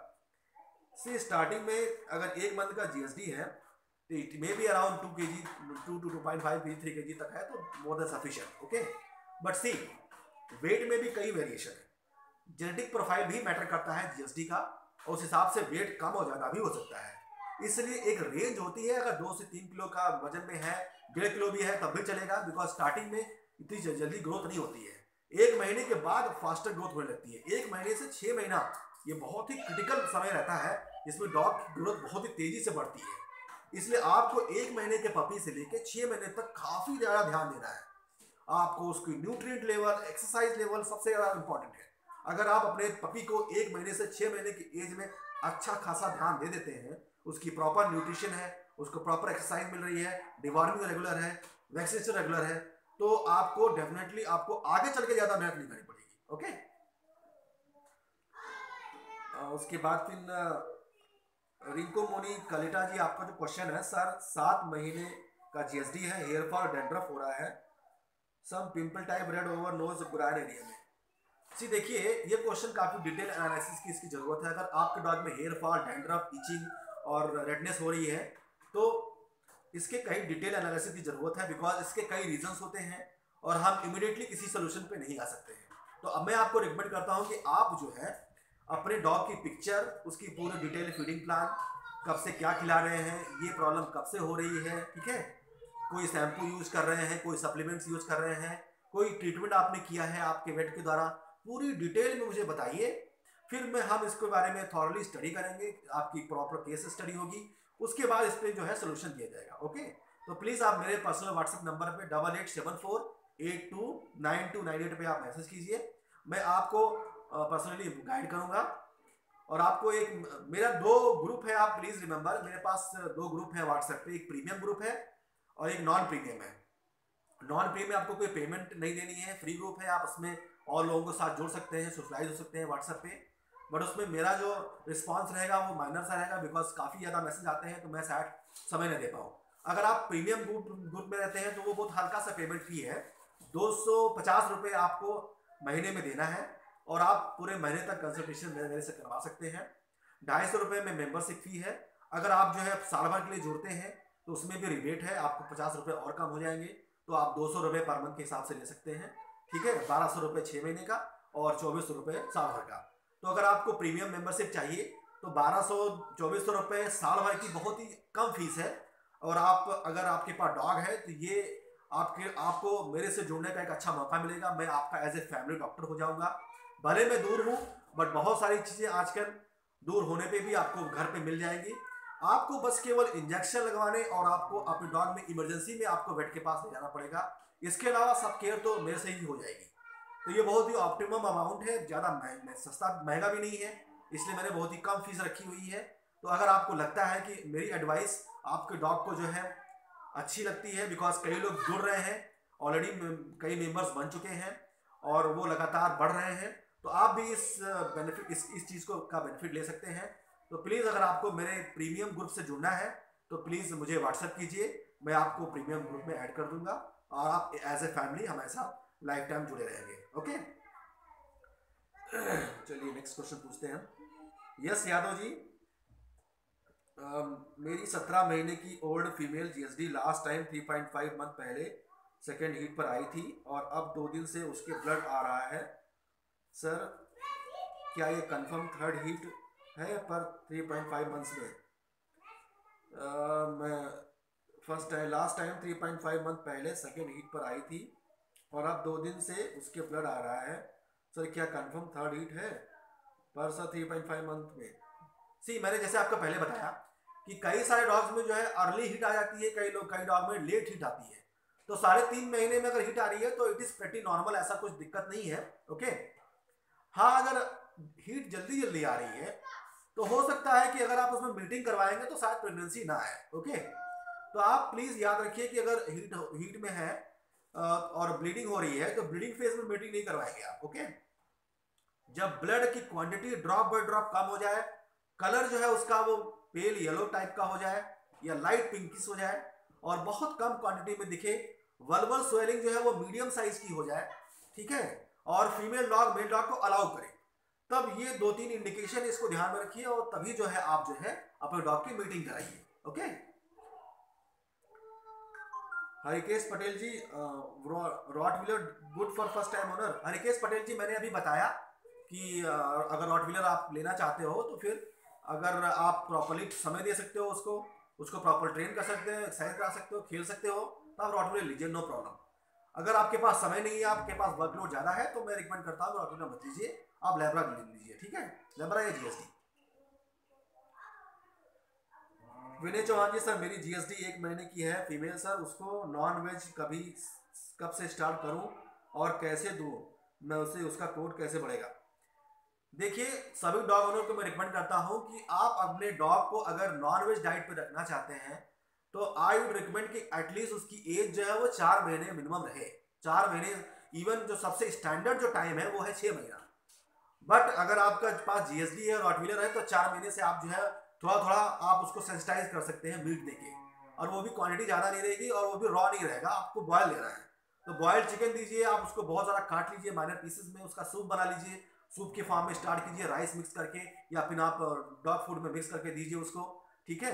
सी स्टार्टिंग में अगर एक मंथ का जीएसडी है मे be around two K G two two two point five K G three K G तक है तो more than sufficient okay but see weight में भी कई वेरिएशन है। जेनेटिक प्रोफ़ाइल भी मैटर करता है जीएसडी का, और उस हिसाब से वेट कम हो ज़्यादा भी हो सकता है। इसलिए एक रेंज होती है, अगर दो से तीन किलो का वज़न में है, डेढ़ किलो भी है, तब भी चलेगा बिकॉज़ स्टार्टिंग में इतनी जल्दी ग्रोथ नहीं होती है। एक महीने के बाद फास्टर ग्रोथ होने लगती है। एक महीने से छः महीना, ये बहुत ही क्रिटिकल समय रहता है, जिसमें डॉग की ग्रोथ बहुत ही तेज़ी से बढ़ती है। इसलिए आपको एक महीने के पपी से लेकर छः महीने तक काफ़ी ज़्यादा ध्यान देना है। आपको उसकी न्यूट्रिएंट लेवल एक्सरसाइज लेवल सबसे ज़्यादा इंपॉर्टेंट है। अगर आप अपने पपी को एक महीने से छः महीने की एज में अच्छा खासा ध्यान दे देते हैं, उसकी प्रॉपर न्यूट्रिशन है, उसको प्रॉपर एक्सरसाइज मिल रही है डिवार्मिंग रेगुलर है वैक्सीनेशन रेगुलर है तो आपको डेफिनेटली आपको आगे चल के ज़्यादा मेहनत नहीं करनी पड़ेगी ओके उसके बाद फिर रिंको मोनी कलिटा जी, आपका जो क्वेश्चन है, सर, सात महीने का जीएसडी है हेयर फॉल डेंड्रफ हो रहा है। Some pimple type red over nose groin area में। सी देखिए, ये क्वेश्चन काफ़ी डिटेल एनालिसिस की इसकी ज़रूरत है। अगर आपके डॉग में हेयर फॉल डेंड्रफ इचिंग और रेडनेस हो रही है तो इसके कई डिटेल एनालिसिस की ज़रूरत है बिकॉज़ इसके कई रीजंस होते हैं और हम इमिडिएटली किसी सोल्यूशन पे नहीं आ सकते हैं। तो अब मैं आपको रिकमेंड करता हूँ कि आप जो है अपने डॉग की पिक्चर, उसकी पूरी डिटेल फीडिंग प्लान, कब से क्या खिला रहे हैं, ये प्रॉब्लम कब से हो रही है, ठीक है? कोई शैम्पू यूज़ कर रहे हैं, कोई सप्लीमेंट्स यूज़ कर रहे हैं, कोई ट्रीटमेंट आपने किया है आपके वेट के द्वारा, पूरी डिटेल में मुझे बताइए। फिर मैं, हम इसके बारे में थॉरली स्टडी करेंगे, आपकी प्रॉपर केस स्टडी होगी, उसके बाद इस पर जो है सोल्यूशन दिया जाएगा ओके तो प्लीज़ आप मेरे पर्सनल व्हाट्सएप नंबर पर double eight seven four eight two nine two nine eight पर आप मैसेज कीजिए। मैं आपको पर्सनली गाइड करूँगा। और आपको एक, मेरा दो ग्रुप है, आप प्लीज़ रिमेंबर मेरे पास दो ग्रुप है व्हाट्सएप पे, एक प्रीमियम ग्रुप है और एक नॉन प्रीमियम है। नॉन प्रीमियम आपको कोई पेमेंट नहीं देनी है फ्री ग्रुप है, आप उसमें और लोगों के साथ जुड़ सकते हैं सोशलाइज हो सकते हैं व्हाट्सएप पे। बट उसमें मेरा जो रिस्पॉन्स रहेगा, वो माइनर सा रहेगा बिकॉज़ काफ़ी ज़्यादा मैसेज आते हैं तो मैं शायद समय नहीं दे पाऊँ। अगर आप प्रीमियम ग्रुप ग्रुप में रहते हैं तो वो बहुत हल्का सा पेमेंट फ़ी है। दो सौ पचास रुपये आपको महीने में देना है। और आप पूरे महीने तक कंसल्टेशन मेरे से करवा सकते हैं। ढाई सौ रुपये में मेम्बरशिप फ़ी है। अगर आप जो है साल भर के लिए जुड़ते हैं तो उसमें भी रिबेट है। आपको पचास रुपये और कम हो जाएँगे तो आप दो सौ रुपये पर मंथ के हिसाब से ले सकते हैं। ठीक है? बारह सौ रुपये छः महीने का और चौबीस सौ रुपये साल भर का। तो अगर आपको प्रीमियम मेंबरशिप चाहिए तो बारह सौ, चौबीस सौ रुपये साल भर की बहुत ही कम फ़ीस है। और आप, अगर आपके पास डॉग है तो ये आपके आपको मेरे से जुड़ने का एक अच्छा मौका मिलेगा। मैं आपका एज ए फैमिली डॉक्टर हो जाऊँगा। भले मैं दूर हूँ बट बहुत सारी चीज़ें आजकल दूर होने पे भी आपको घर पे मिल जाएँगी। आपको बस केवल इंजेक्शन लगवाने और आपको अपने डॉग में इमरजेंसी में आपको वेट के पास ले जाना पड़ेगा। इसके अलावा सब केयर तो मेरे से ही हो जाएगी। तो ये बहुत ही ऑप्टिमम अमाउंट है, ज़्यादा सस्ता महँगा भी नहीं है, इसलिए मैंने बहुत ही कम फ़ीस रखी हुई है। तो अगर आपको लगता है कि मेरी एडवाइस आपके डॉग को जो है अच्छी लगती है बिकॉज़ कई लोग जुड़ रहे हैं ऑलरेडी कई मेंबर्स बन चुके हैं, और वो लगातार बढ़ रहे हैं तो आप भी इस बेनिफिट इस इस चीज़ को, का बेनिफिट ले सकते हैं। तो प्लीज़ अगर आपको मेरे प्रीमियम ग्रुप से जुड़ना है तो प्लीज़ मुझे व्हाट्सअप कीजिए, मैं आपको प्रीमियम ग्रुप में ऐड कर दूँगा और आप एज ए फैमिली हमारे साथ लाइफ टाइम जुड़े रहेंगे ओके चलिए नेक्स्ट क्वेश्चन पूछते हैं यस यादव जी मेरी सत्रह महीने की old female GSD last time three point five month पहले सेकेंड हीट पर आई थी और अब दो दिन से उसके ब्लड आ रहा है। सर क्या ये कंफर्म थर्ड हीट है पर थ्री पॉइंट फाइव मंथ्स में? Uh, मैं first time last time three point five month पहले सेकेंड हीट पर आई थी और अब दो दिन से उसके ब्लड आ रहा है। सर क्या कंफर्म थर्ड हीट है पर sir three point five month में? सी मैंने जैसे आपको पहले बताया कि कई सारे डॉग्स में जो है अर्ली हीट आ जाती है कई लोग कई डॉग में लेट हीट आती है। तो साढ़े तीन महीने में अगर हीट आ रही है तो इट इज़ प्रेटी नॉर्मल ऐसा कुछ दिक्कत नहीं है ओके हाँ अगर हीट जल्दी जल्दी आ रही है तो हो सकता है कि अगर आप उसमें मीटिंग करवाएँगे तो शायद प्रेगनेंसी ना आए ओके तो आप प्लीज़ याद रखिए कि अगर हीट हीट में है और ब्लीडिंग हो रही है तो ब्लीडिंग फ़ेज़ में मीटिंग नहीं करवाएँगे आप ओके जब ब्लड की क्वांटिटी ड्रॉप बाय ड्रॉप कम हो जाए कलर जो है उसका वो पेल येलो टाइप का हो जाए, या लाइट पिंकिस हो जाए, और बहुत कम क्वांटिटी में दिखे वर्बल स्वेलिंग जो है वो मीडियम साइज़ की हो जाए, ठीक है? और फीमेल डॉग मेल डॉग को अलाउ करें। तब ये दो तीन इंडिकेशन इसको ध्यान में रखिए और तभी जो है आप जो है अपने डॉग की मीटिंग कराइए okay Harikesh Patel ji Rottweiler good for first time owner Harikesh Patel ji, मैंने अभी बताया कि अगर रॉट व्हीलर आप लेना चाहते हो तो फिर अगर आप प्रॉपरली समय दे सकते हो उसको उसको प्रॉपर ट्रेन कर सकते हो एक्सरसाइज करा सकते हो, खेल सकते हो तो आप रॉटवेलर लीजिए नो प्रॉब्लम अगर आपके पास समय नहीं है, आपके पास वर्कलोड ज़्यादा है तो मैं रिकमेंड करता हूँ रॉटवेलर मत लीजिए, आप लेबरा लीजिए, ठीक है? लेबरा या जीएसटी विनय चौहान जी, सर, मेरी जीएसडी एक महीने की है फीमेल सर, उसको नॉन वेज कभी कब से स्टार्ट करूँ और कैसे दूँ? मैं उसे, उसका कोड कैसे बढ़ेगा? देखिए, सभी डॉग ओनर को मैं रिकमेंड करता हूँ कि आप अपने डॉग को अगर नॉन वेज डाइट पर रखना चाहते हैं तो आई वुड रिकमेंड कि एटलीस्ट उसकी एज जो है वो चार महीने मिनिमम रहे। चार महीने इवन जो सबसे स्टैंडर्ड जो टाइम है वो है छः महीना। बट अगर आपका पास जीएसडी है रॉटवीलर है तो चार महीने से आप जो है थोड़ा थोड़ा आप उसको सेंसिटाइज कर सकते हैं मीट देके। और वो भी क्वांटिटी ज़्यादा नहीं रहेगी और वो भी रॉ नहीं रहेगा, आपको बॉयल लेना है। तो बॉयल चिकन दीजिए, आप उसको बहुत ज़्यादा काट लीजिए माइनर पीसेस में उसका सूप बना लीजिए। सूप के फॉर्म में स्टार्ट कीजिए राइस मिक्स करके या फिर आप डॉग फ़ूड में मिक्स करके दीजिए उसको, ठीक है?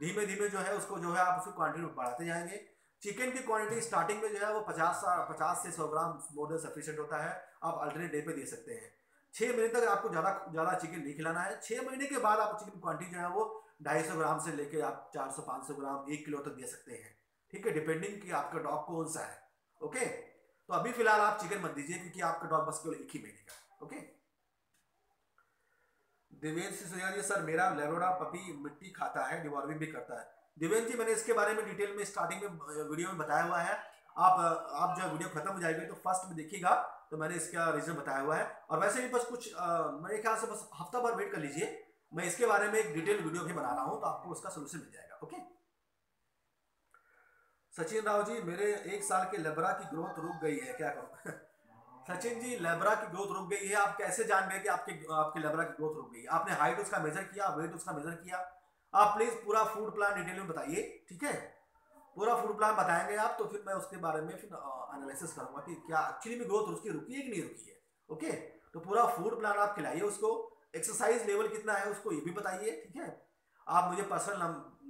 धीमे धीमे जो है, उसको जो है आप उसकी क्वांटिटी बढ़ाते जाएँगे। चिकन की क्वांटिटी स्टार्टिंग में जो है, वो पचास पचास से सौ ग्राम मोर देन सफिशियंट होता है। आप अल्टरनेट डे पे दे सकते हैं। छः महीने तक आपको ज़्यादा ज़्यादा चिकन नहीं खिलाना है। छः महीने के बाद आप चिकन क्वांटिटी जो है, वो ढाई सौ ग्राम से लेके आप चार सौ, पाँच सौ ग्राम, एक किलो तक दे सकते हैं। ठीक है? डिपेंडिंग कि आपका डॉग कौन सा है। ओके तो अभी फ़िलहाल आप चिकन मत दीजिए, क्योंकि आपका डॉग बस केवल एक ही महीने का। ओके देवेंद्र सिसोदिया सर, मेरा लेबोडा पपी मिट्टी खाता है डिवॉर्विंग भी करता है। देवेंद्र जी, मैंने इसके बारे में डिटेल में स्टार्टिंग में वीडियो में बताया हुआ है। आप आप जब वीडियो खत्म हो जाएगी तो फ़र्स्ट में देखिएगा तो मैंने इसका रीजन बताया हुआ है। और वैसे भी बस कुछ मेरे ख्याल से बस हफ़्ता भर वेट कर लीजिए। मैं इसके बारे में एक डिटेल वीडियो भी बना रहा हूँ तो आपको उसका सोल्यूशन मिल जाएगा ओके सचिन राव जी, मेरे एक साल के लेबरा की ग्रोथ रुक गई है, क्या करूँ? सचिन जी, लेबरा की ग्रोथ रुक गई है। आप कैसे जान गए कि आपके आपके लेबरा की ग्रोथ रुक गई आपने हाइट उसका मेजर किया वेट उसका मेजर किया। आप प्लीज़ पूरा फ़ूड प्लान डिटेल में बताइए, ठीक है? पूरा फ़ूड प्लान बताएँगे आप तो फिर मैं उसके बारे में फिर एनालिसिस करूँगा कि क्या एक्चुअली में ग्रोथ उसकी रुकी है कि नहीं रुकी है। ओके तो पूरा फ़ूड प्लान आप खिलाइए उसको। एक्सरसाइज लेवल कितना है उसको ये भी बताइए, ठीक है? आप मुझे पर्सनल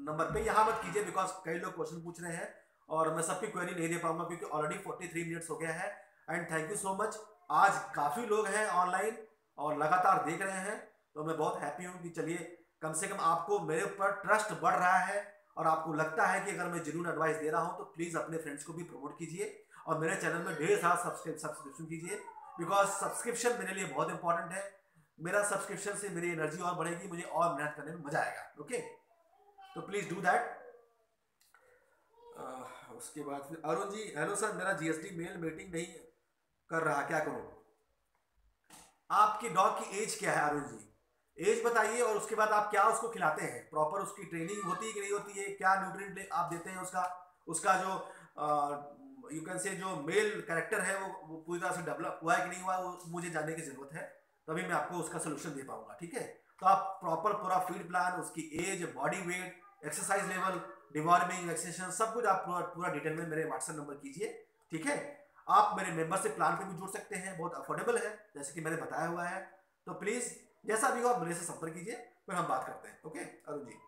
नंबर पे यहाँ मत कीजिए बिकॉज़ कई लोग क्वेश्चन पूछ रहे हैं और मैं सबकी क्वेरी नहीं दे पाऊँगा क्योंकि ऑलरेडी फोर्टी थ्री मिनट्स हो गया है। And thank you so much आज काफ़ी लोग हैं ऑनलाइन और लगातार देख रहे हैं तो मैं बहुत हैप्पी हूँ कि चलिए, कम से कम आपको मेरे ऊपर ट्रस्ट बढ़ रहा है और आपको लगता है कि अगर मैं ज़रूर एडवाइस दे रहा हूँ तो प्लीज़ अपने फ्रेंड्स को भी प्रमोट कीजिए और मेरे चैनल में ढेर सारा सब्सक्रिप्शन कीजिए बिकॉज़ सब्सक्रिप्शन मेरे लिए बहुत इंपॉर्टेंट है। मेरा सब्सक्रिप्शन से मेरी एनर्जी और बढ़ेगी, मुझे और मेहनत करने में मज़ा आएगा ओके तो प्लीज़ डू दैट उसके बाद फिर अरुण जी हेलो सर मेरा जीएसटी मेल मीटिंग नहीं कर रहा क्या करो? आपकी डॉग की एज क्या है अरुण जी? एज बताइए और उसके बाद आप क्या उसको खिलाते हैं? प्रॉपर उसकी ट्रेनिंग होती है कि नहीं होती है? क्या न्यूट्रिएंट आप देते हैं उसका? उसका जो यू कैन से जो मेल कैरेक्टर है वो, वो पूरी तरह से डेवलप हुआ है कि नहीं हुआ वो मुझे जानने की ज़रूरत है। तभी मैं आपको उसका सोल्यूशन दे पाऊँगा ठीक है? तो आप प्रॉपर पूरा फ़ीड प्लान उसकी age body weight exercise level deworming vaccination सब कुछ आप पूरा पूरा डिटेल में मेरे व्हाट्सएप नंबर कीजिए ठीक है? आप मेरे मेंबरशिप प्लान पे भी जुड़ सकते हैं, बहुत अफोर्डेबल है, जैसे कि मैंने बताया हुआ है। तो प्लीज़ जैसा भी हो आप मेरे से संपर्क कीजिए, फिर हम बात करते हैं ओके अरुण जी।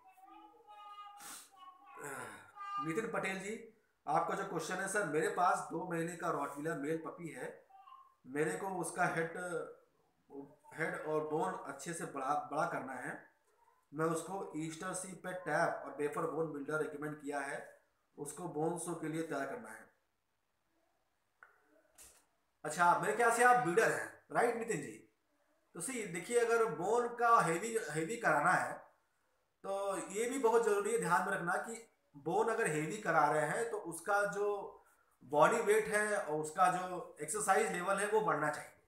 नितिन पटेल जी, आपका जो क्वेश्चन है सर मेरे पास दो महीने का रॉटविलर मेल पपी है। मेरे को उसका हेड हेड और बोन अच्छे से बड़ा बड़ा करना है। मैं उसको ईस्टर सी पे टैप और बेफर बोन बिल्डर रिकमेंड किया है। उसको बोन शो के लिए तैयार करना है। अच्छा मेरे ख्याल से आप बीडर हैं राइट नितिन जी? तो सी, देखिए, अगर बोन का हेवी हेवी कराना है तो ये भी बहुत ज़रूरी है ध्यान में रखना कि बोन अगर हेवी करा रहे हैं तो उसका जो बॉडी वेट है और उसका जो एक्सरसाइज लेवल है, वो बढ़ना चाहिए।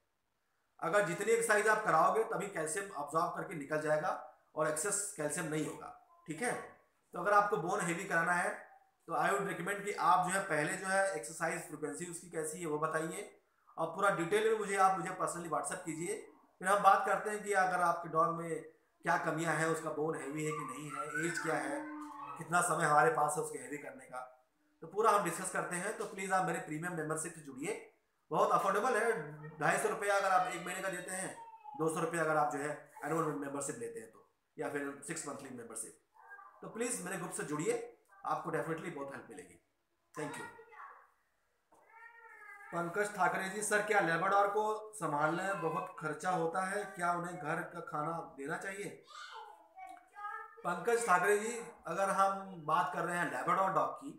अगर जितनी एक्सरसाइज आप कराओगे, तभी कैल्शियम ऑब्जॉर्व करके निकल जाएगा और एक्सेस कैल्शियम नहीं होगा, ठीक है? तो अगर आपको बोन हेवी कराना है तो आई वुड रिकमेंड कि आप जो है, पहले जो है एक्सरसाइज फ्रिक्वेंसी उसकी कैसी है, वो बताइए। और पूरा डिटेल में मुझे आप मुझे पर्सनली व्हाट्सअप कीजिए। फिर हम बात करते हैं कि अगर आपके डॉग में क्या कमियाँ हैं, उसका बोन हैवी है कि नहीं है एज क्या है, कितना समय हमारे पास है उसके हैवी करने का। तो पूरा हम डिस्कस करते हैं तो प्लीज़ आप मेरे प्रीमियम मेंबरशिप से जुड़िए। बहुत अफोर्डेबल है, ढाई सौ रुपया अगर आप एक महीने का देते हैं, दो सौ रुपया अगर आप जो है एनुअल मेंबरशिप लेते हैं तो या फिर सिक्स मंथली मेंबरशिप तो प्लीज़ मेरे ग्रुप से जुड़िए, आपको डेफिनेटली बहुत हेल्प मिलेगी। Thank you Pankaj Thakre ji, sir, क्या लेबरडॉर को संभालने में बहुत खर्चा होता है? क्या उन्हें घर का खाना देना चाहिए? पंकज ठाकरे जी, अगर हम बात कर रहे हैं लेबरडॉर डॉग की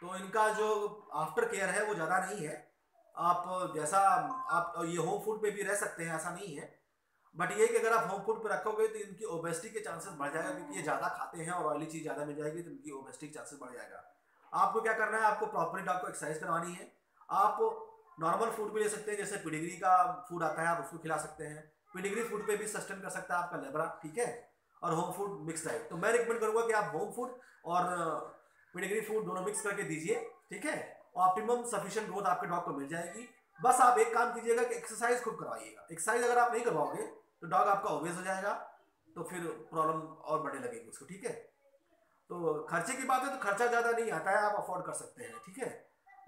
तो इनका जो आफ्टर केयर है, वो ज़्यादा नहीं है। आप जैसा, आप ये होम फ़ूड पे भी रह सकते हैं, ऐसा नहीं है। बट ये कि अगर आप होम फ़ूड पे रखोगे तो इनकी ओबेसिटी के चांसेस बढ़ जाएगा, क्योंकि ये ज़्यादा खाते हैं और ऑयली चीज़ ज़्यादा मिल जाएगी तो इनकी ओबेसिटी के चांसेस बढ़ जाएगा। आपको क्या करना है? आपको प्रॉपरली डॉग को एक्सरसाइज करवानी है। आप नॉर्मल फ़ूड भी ले सकते हैं, जैसे पिडिग्री का फ़ूड आता है, आप उसको खिला सकते हैं। पिडिग्री फ़ूड पे भी सस्टेन कर सकता है आपका लेबरा ठीक है? और होम फ़ूड मिक्स डाइट तो मैं रिकमेंड करूँगा कि आप होम फ़ूड और पिडिग्री फ़ूड दोनों मिक्स करके दीजिए, ठीक है? ऑप्टिमम सफिशियंट ग्रोथ आपके डॉग को मिल जाएगी। बस आप एक काम कीजिएगा कि एक्सरसाइज खूब करवाइएगा। एक्सरसाइज अगर आप नहीं करवाओगे तो डॉग आपका ओवेज हो जाएगा तो फिर प्रॉब्लम और बढ़ने लगेगी उसको, ठीक है? तो खर्चे की बात है तो खर्चा ज़्यादा नहीं आता है, आप अफोर्ड कर सकते हैं, ठीक है?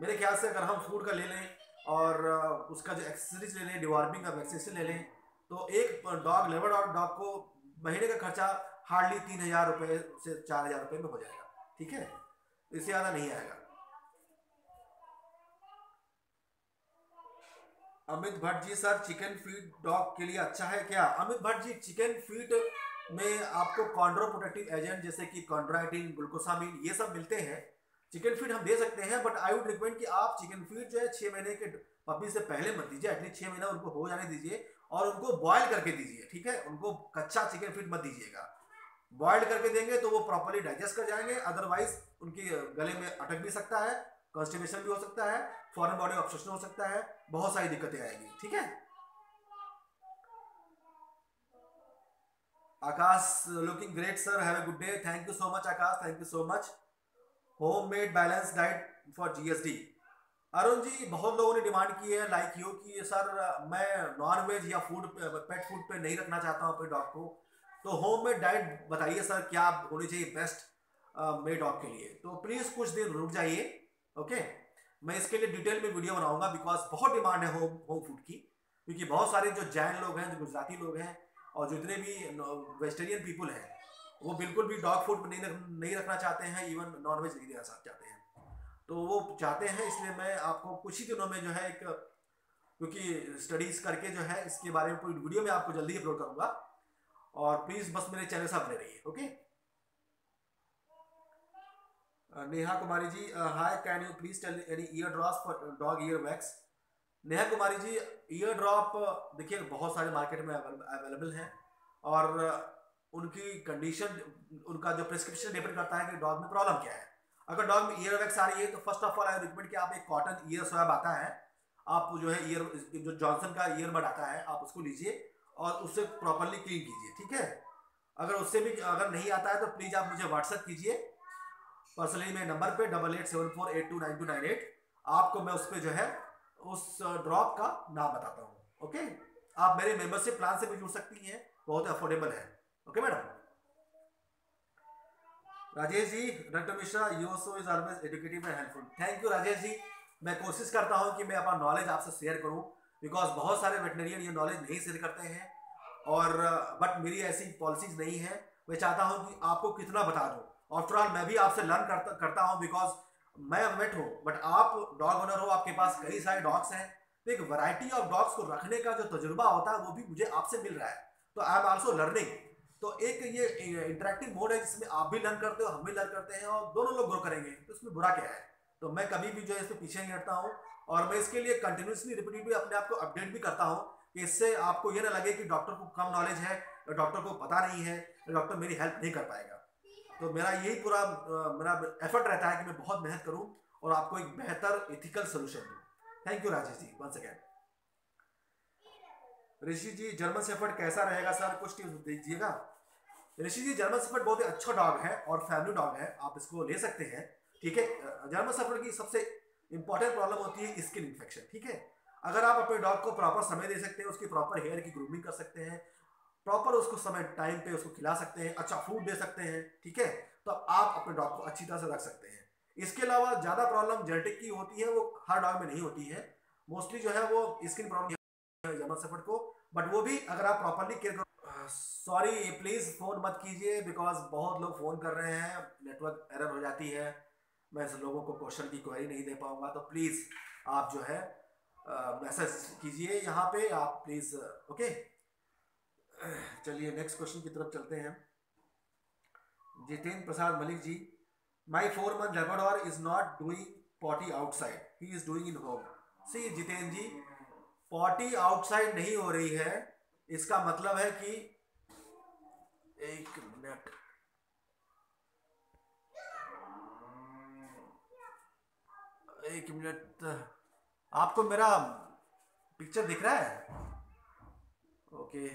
मेरे ख्याल से अगर हम फ़ूड का ले लें और उसका जो एक्सेसरीज ले लें डिवार्मिंग का वैक्सीनेशन ले लें तो एक डॉग लेबर डॉग डॉग को महीने का खर्चा हार्डली तीन हज़ार रुपये से चार हज़ार रुपये में हो जाएगा, ठीक है? इससे ज़्यादा नहीं आएगा। Amit Bhatt ji sir chicken feed dog के लिए अच्छा है क्या? अमित भट्ट जी चिकन फ़ीड में आपको कॉन्ड्रो कॉन्ड्रोप्रोटेक्टिव एजेंट जैसे कि कॉन्ड्राइटिन ग्लूकोसामिन ये सब मिलते हैं। चिकन फ़ीड हम दे सकते हैं बट आई वुड रिकमेंड कि आप चिकन फ़ीड जो है छः महीने के पपी से पहले मत दीजिए एटलीस्ट छः महीना उनको हो जाने दीजिए और उनको बॉयल करके दीजिए, ठीक है? उनको कच्चा चिकन फ़ीड मत दीजिएगा। बॉयल करके देंगे तो वो प्रॉपरली डाइजेस्ट कर जाएँगे अदरवाइज़ उनके गले में अटक भी सकता है कॉन्स्टिपेशन भी हो सकता है फॉरन बॉडी ऑब्सेशन हो सकता है, बहुत सारी दिक्कतें आएगी, ठीक है? Akash looking great sir have a good day thank you so much Akash. Thank you so much home made balance diet for GSD Arun ji, बहुत लोगों ने डिमांड की है लाइक यू कि सर मैं नॉन वेज या food pet food पे नहीं रखना चाहता हूँ अपने डॉग को। तो होम मेड डाइट बताइए सर क्या होनी चाहिए बेस्ट मेड डॉग के लिए? तो प्लीज़ कुछ दिन रुक जाइए ओके मैं इसके लिए डिटेल में वीडियो बनाऊँगा बिकॉज़ बहुत डिमांड है होम होम फ़ूड की। क्योंकि बहुत सारे जो जैन लोग हैं, जो गुजराती लोग हैं, और जितने भी वेजिटेरियन पीपल हैं वो बिल्कुल भी डॉग फ़ूड नहीं रख, नहीं रखना चाहते हैं इवन नॉन वेज नहीं देना चाहते हैं। तो वो चाहते हैं इसलिए मैं आपको कुछ ही दिनों में जो है एक क्योंकि स्टडीज़ करके जो है इसके बारे में पूरी वीडियो में आपको जल्दी अपलोड करूँगा। और प्लीज़ बस मेरे चैनल से बने रहिए okay Neha Kumari ji hi can you please tell any ear drop for dog ear wax Neha Kumari ji ear drop देखिए बहुत सारे मार्केट में अवेलेबल हैं। और उनकी कंडीशन उनका जो प्रिस्क्रिप्शन डिपेंड करता है कि डॉग में प्रॉब्लम क्या है। अगर डॉग में ईयर वैक्स आ रही है तो first of all I recommend कि आप एक कॉटन ईयर स्वैब आता है। आप जो है ईयर जो जॉनसन का ईयर बड आता है, आप उसको लीजिए और उससे प्रॉपरली क्लीन कीजिए, ठीक है? अगर उससे भी, अगर नहीं आता है तो प्लीज़ आप मुझे व्हाट्सएप कीजिए। पर्सनली मेरे नंबर पे double eight seven four eight two nine two nine eight आपको मैं उस पर जो है, उस ड्रॉप का नाम बताता हूँ ओके आप मेरे मेंबरशिप प्लान से भी जुड़ सकती हैं, बहुत अफोर्डेबल है। Okay madam Rajesh ji doctor Mishra you so is always educative and helpful thank you Rajesh ji मैं कोशिश करता हूँ कि मैं अपना नॉलेज आपसे शेयर करूँ बिकॉज़ बहुत सारे वेटनरियन ये नॉलेज नहीं शेयर करते हैं, और बट मेरी ऐसी पॉलिसीज़ नहीं है। मैं चाहता हूँ कि आपको कितना बता दूँ। आफ्टर ऑल मैं भी आपसे लर्न करता करता हूँ बिकॉज़ मैं वेट हूँ बट आप डॉग ओनर हो, आपके पास कई सारे डॉग्स हैं। तो एक वैरायटी ऑफ़ डॉग्स को रखने का जो तजुर्बा होता है, वो भी मुझे आपसे मिल रहा है। तो आई एम ऑल्सो लर्निंग तो एक ये इंटरेक्टिव मोड है जिसमें आप भी लर्न करते हो, हम भी लर्न करते हैं और दोनों लोग ग्रो करेंगे। तो इसमें बुरा क्या है? तो मैं कभी भी जो है इसमें पीछे नहीं हटता हूँ और मैं इसके लिए कंटिन्यूसली रिपीटेडली अपने आप को अपडेट भी करता हूँ कि इससे आपको ये ना लगे कि डॉक्टर को कम नॉलेज है डॉक्टर को पता नहीं है डॉक्टर मेरी हेल्प नहीं कर पाएगा। तो मेरा यही पूरा मेरा एफर्ट रहता है कि मैं बहुत मेहनत करूँ और आपको एक बेहतर इथिकल सोल्यूशन दूँ। Thank you Rajesh ji one second Rishi ji, German shepherd कैसा रहेगा सर? कुछ टिप्स दीजिएगा। ऋषि जी, जर्मन सेफर्ड बहुत ही अच्छा डॉग है और फैमिली डॉग है। आप इसको ले सकते हैं, ठीक है? जर्मन सेफर्ड की सबसे इंपॉर्टेंट प्रॉब्लम होती है स्किन इन्फेक्शन ठीक है? अगर आप अपने डॉग को प्रॉपर समय दे सकते हैं, उसकी प्रॉपर हेयर की ग्रूमिंग कर सकते हैं प्रॉपर उसको समय टाइम पे उसको खिला सकते हैं अच्छा फ़ूड दे सकते हैं, ठीक है? तो आप अपने डॉग को अच्छी तरह से रख सकते हैं। इसके अलावा ज़्यादा प्रॉब्लम जेनेटिक की होती है, वो हर डॉग में नहीं होती है। मोस्टली जो है वो स्किन प्रॉब्लम जर्मन सेफर्ड को। बट वो भी अगर आप प्रॉपरली केयर करो सॉरी प्लीज़ फ़ोन मत कीजिए बिकॉज़ बहुत लोग फ़ोन कर रहे हैं नेटवर्क एरर हो जाती है। मैं ऐसे लोगों को क्वेश्चन की क्वेरी नहीं दे पाऊँगा तो प्लीज़ आप जो है मैसेज कीजिए यहाँ पे, आप प्लीज़ ओके चलिए नेक्स्ट क्वेश्चन की तरफ़ चलते हैं। Jitendra Prasad Malik ji my four month Labrador is not doing potty outside he is doing in home see Jitendra ji potty outside नहीं हो रही है, इसका मतलब है कि एक मिनट एक मिनट आपको मेरा पिक्चर दिख रहा है? ओके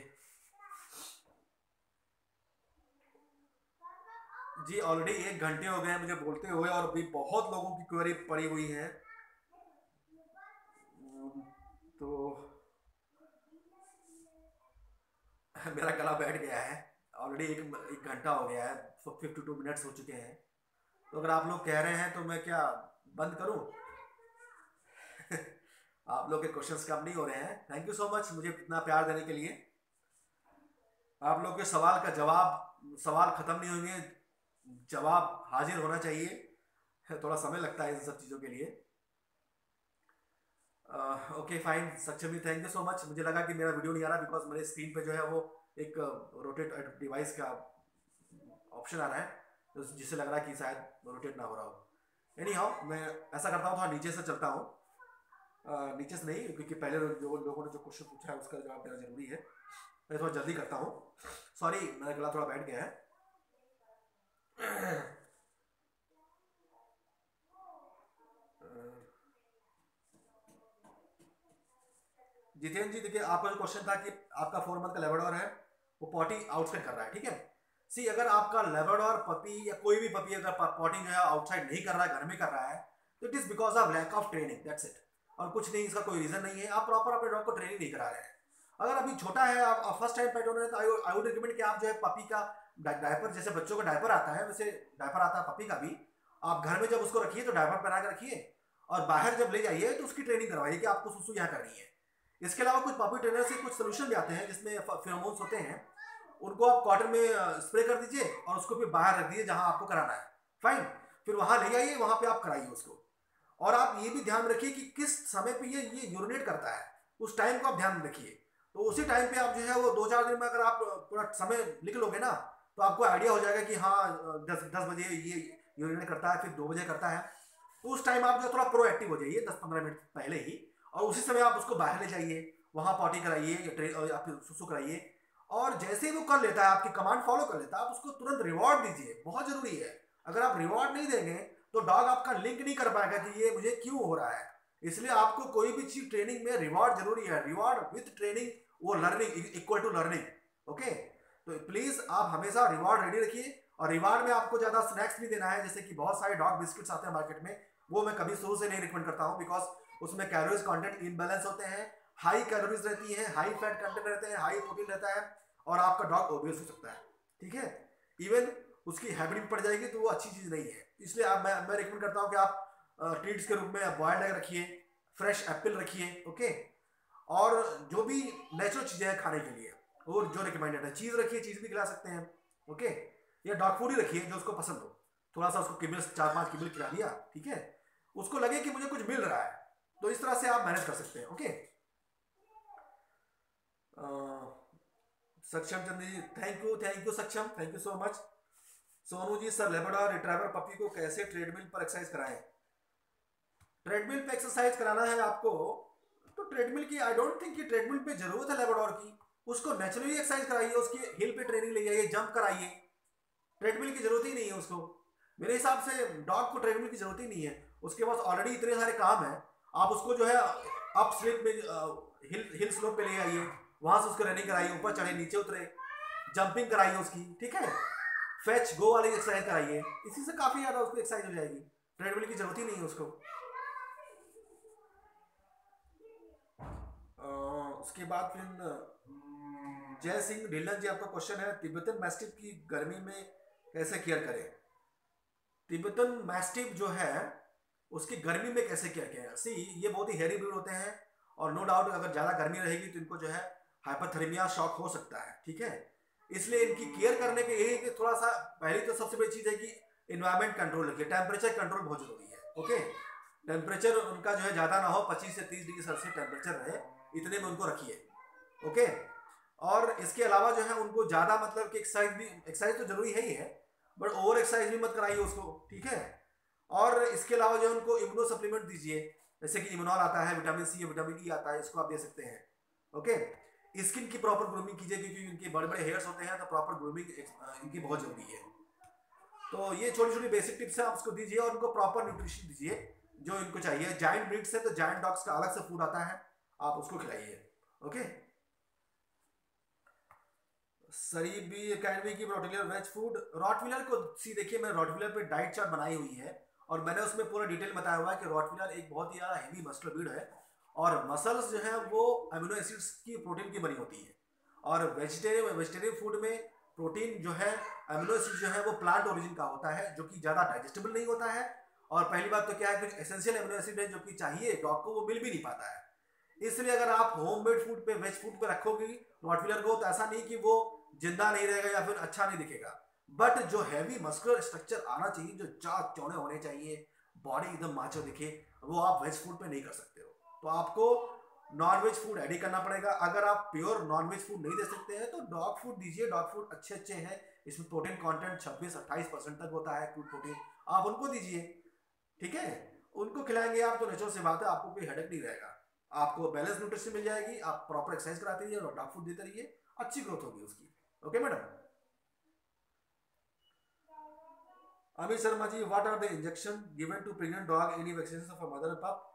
जी ऑलरेडी एक घंटे हो गए हैं मुझे बोलते हुए और अभी बहुत लोगों की क्वेरी पड़ी हुई है। तो मेरा गला बैठ गया है। ऑलरेडी एक एक घंटा हो गया है। फिफ्टी टू मिनट्स हो चुके हैं। तो अगर आप लोग कह रहे हैं तो मैं क्या बंद करूँ? आप लोग के क्वेश्चंस कम नहीं हो रहे हैं। थैंक यू सो मच मुझे इतना प्यार देने के लिए। आप लोग के सवाल का जवाब, सवाल ख़त्म नहीं होंगे। जवाब हाजिर होना चाहिए। थोड़ा समय लगता है इन सब चीज़ों के लिए। Okay fine Sakshami thank you so much मुझे लगा कि मेरा वीडियो नहीं आ रहा बिकॉज़ मेरे स्क्रीन पे जो है वो एक रोटेट uh, डिवाइस का ऑप्शन आ रहा है तो जिससे लग रहा है कि शायद रोटेट ना हो रहा हो। एनी हाउ मैं ऐसा करता हूँ थोड़ा नीचे से चलता हूँ। Uh, नीचे से नहीं क्योंकि पहले जो लोगों ने जो क्वेश्चन पूछा है उसका जवाब देना ज़रूरी है। मैं थोड़ा जल्दी करता हूँ। सॉरी मेरा गला थोड़ा बैठ गया है। जितेंद्र जी, देखिए आपका जो क्वेश्चन था कि आपका फोर मंथ का लेबरडोर है, वो पॉटी आउटसाइड कर रहा है, ठीक है? सी अगर आपका लेबरडोर पपी या कोई भी पपी अगर पॉटी जो है आउटसाइड नहीं कर रहा है, घर में कर रहा है तो it is because of lack of training that's it और कुछ नहीं, इसका कोई रीजन नहीं है, आप प्रॉपर अपने डॉग को ट्रेनिंग नहीं करा रहे हैं। अगर अभी छोटा है, आप फ़र्स्ट टाइम पेट ओनर है तो आई वुड रिकमेंड कि आप जो है पपी का डायपर जैसे बच्चों का डायपर आता है, वैसे डायपर आता है पपी का भी, आप घर में जब उसको रखिए तो डायपर पहना के रखिए, और बाहर जब ले जाइए तो उसकी ट्रेनिंग करवाइए कि आपको सुसु यहाँ करनी है। इसके अलावा कुछ पॉपी ट्रेनर से कुछ सोल्यूशन भी आते हैं, जिसमें फेरोमोन्स होते हैं। उनको आप कॉटन में स्प्रे कर दीजिए और उसको फिर बाहर रख दीजिए जहाँ आपको कराना है। फाइन फिर वहाँ ले आइए, वहाँ पे आप कराइए उसको। और आप ये भी ध्यान रखिए कि किस समय पे ये ये यूरिनेट करता है। उस टाइम को आप ध्यान रखिए। तो उसी टाइम पे आप जो है वो दो चार दिन में अगर आप पूरा समय लिख लोगे ना तो आपको आइडिया हो जाएगा कि हाँ दस दस बजे ये यूरिनेट करता है, फिर दो बजे करता है। तो उस टाइम आप जो थोड़ा प्रोएक्टिव हो जाइए दस पंद्रह मिनट पहले ही। और उसी समय आप उसको बाहर ले जाइए, वहाँ पॉटी कराइए या फिर सुसु कराइए। और जैसे ही वो कर लेता है, आपकी कमांड फॉलो कर लेता है, आप उसको तुरंत रिवॉर्ड दीजिए। बहुत ज़रूरी है। अगर आप रिवॉर्ड नहीं देंगे तो डॉग आपका लिंक नहीं कर पाएगा कि ये मुझे क्यों हो रहा है। इसलिए आपको कोई भी चीज़ ट्रेनिंग में रिवॉर्ड ज़रूरी है। रिवॉर्ड विथ ट्रेनिंग वो learning equal to learning okay तो प्लीज़ आप हमेशा रिवॉर्ड रेडी रखिए। और रिवार्ड में आपको ज़्यादा स्नैक्स भी देना है, जैसे कि बहुत सारे डॉग बिस्किट्स आते हैं मार्केट में, वो मैं कभी शुरू से नहीं रिकमेंड करता हूँ बिकॉज़ उसमें कैलोरीज कंटेंट इनबैलेंस होते हैं हाई कैलोरीज रहती है हाई फैट कंटेंट रहते हैं हाई प्रोटीन रहता है और आपका डॉग ओबियस हो सकता है, ठीक है? इवन उसकी हैबिट भी पड़ जाएगी तो वो अच्छी चीज़ नहीं है। इसलिए आप, मैं मैं रिकमेंड करता हूँ कि आप ट्रीट्स के रूप में बॉयल्ड एग रखिए फ्रेश एप्पल रखिए ओके और जो भी नेचुरल चीज़ें हैं खाने के लिए, और जो रिकमेंडेड है चीज़ रखिए चीज़ भी खिला सकते हैं ओके या डॉग फ़ूड ही रखिए, जो उसको पसंद हो। थोड़ा सा उसको किबिल चार पाँच किबिल खिला दिया, ठीक है? उसको लगे कि मुझे कुछ मिल रहा है तो इस तरह से आप मैनेज कर सकते हैं okay Saksham Chandra ji thank you thank you Saksham thank you so much Sonu ji sir labrador retriever puppy को कैसे ट्रेडमिल पर एक्सरसाइज कराएँ? ट्रेडमिल पे एक्सरसाइज कराना है आपको तो ट्रेडमिल की आई डोंट थिंक कि ट्रेडमिल पे ज़रूरत है लेबोडोर की। उसको नेचुरली एक्सरसाइज कराइए, उसकी हिल पे ट्रेनिंग ले जाइए जंप कराइए। ट्रेडमिल की ज़रूरत ही नहीं है उसको। मेरे हिसाब से डॉग को ट्रेडमिल की ज़रूरत ही नहीं है। उसके पास ऑलरेडी इतने सारे काम है। आप उसको जो है अप स्लिप में हिल हिल स्लोप पे ले आइए। वहाँ से उसको रनिंग कराइए, ऊपर चढ़े, नीचे उतरे। जंपिंग कराइए उसकी, ठीक है? फेच गो वाली एक्सरसाइज कराइए। इसी से काफ़ी ज़्यादा उसको एक्सरसाइज हो जाएगी। ट्रेडमिल की ज़रूरत ही नहीं है उसको। उसके बाद फिर जय सिंह ढिल्लन जी, आपका क्वेश्चन है तिब्बतन मैस्टिफ की गर्मी में कैसे केयर करें? तिब्बतन मैस्टिफ जो है उसकी गर्मी में कैसे केयर करें सी, ये बहुत ही हेरी ब्रीड होते हैं और नो डाउट अगर ज़्यादा गर्मी रहेगी तो इनको जो है हाइपरथर्मिया शॉक हो सकता है, ठीक है? इसलिए इनकी केयर करने के यही कि थोड़ा सा पहली तो सबसे बड़ी चीज़ है कि इन्वायरमेंट कंट्रोल रखिए टेम्परेचर कंट्रोल बहुत ज़रूरी है ओके टेम्परेचर उनका जो है ज़्यादा ना हो, पच्चीस से तीस डिग्री सेल्सियस टेम्परेचर रहे, इतने में उनको रखिए ओके और इसके अलावा जो है उनको ज़्यादा मतलब कि एक्सरसाइज भी एक्सरसाइज तो ज़रूरी है ही है बट ओवर एक्सरसाइज भी मत कराइए उसको, ठीक है? और इसके अलावा जो है उनको इम्यूनो सप्लीमेंट दीजिए। जैसे कि इम्यूनॉल आता है विटामिन सी विटामिन ई आता है, इसको आप दे सकते हैं। ओके स्किन की प्रॉपर ग्रूमिंग कीजिए, क्योंकि इनके बड़े बड़े हेयर्स होते हैं तो प्रॉपर ग्रूमिंग इनकी बहुत ज़रूरी है। तो ये छोटी छोटी बेसिक टिप्स है, आप उसको दीजिए और उनको प्रॉपर न्यूट्रिशन दीजिए, जो इनको चाहिए। जाइंट ब्रीड्स है तो जाइंट डॉग्स का अलग से फ़ूड आता है, आप उसको खिलाइए। ओके सरीबी अकेडमी की रॉटविलर वेज फ़ूड रॉटविलर को सी देखिए मैं रॉटविलर पे डाइट चार्ट बनाई हुई है। और मैंने उसमें पूरा डिटेल बताया हुआ है कि रॉटविलर एक बहुत ही ज़्यादा हेवी मस्कुलर ब्रीड है और मसल्स जो है वो अमीनो एसिड्स की प्रोटीन की बनी होती है। और वेजिटेरियन वेजिटेरियन फ़ूड में प्रोटीन जो है अमीनो एसिड जो है वो प्लांट ओरिजिन का होता है, जो कि ज़्यादा डाइजेस्टेबल नहीं होता है। और पहली बात तो क्या है, कुछ एसेंशियल अमीनो एसिड है जो कि चाहिए डॉग को वो मिल भी नहीं पाता है। इसलिए अगर आप होम मेड फ़ूड पे वेज फ़ूड पे रखोगे रॉटविलर को तो ऐसा नहीं कि वो ज़िंदा नहीं रहेगा या फिर अच्छा नहीं दिखेगा। बट जो हैवी मस्कुलर स्ट्रक्चर आना चाहिए, जो चाक चौड़े होने चाहिए बॉडी एकदम माचो दिखे, वो आप वेज फ़ूड पे नहीं कर सकते हो। तो आपको नॉन वेज फ़ूड एडिट करना पड़ेगा। अगर आप प्योर नॉन वेज फ़ूड नहीं दे सकते हैं तो डॉग फ़ूड दीजिए। डॉग फ़ूड अच्छे अच्छे हैं। इसमें प्रोटीन कंटेंट 26 28 परसेंट तक होता है फ़ूड प्रोटीन आप उनको दीजिए। ठीक है? उनको खिलाएँगे आप तो नेचुरल से बात है, आपको कोई हेडेक नहीं रहेगा। आपको बैलेंस न्यूट्रिशन मिल जाएगी, आप प्रॉपर एक्सरसाइज कराते रहिए और डॉग फ़ूड देते रहिए। अच्छी ग्रोथ होगी उसकी। Okay madam Amit Sharma ji what are the injection given to pregnant dog any vaccination for mother and pup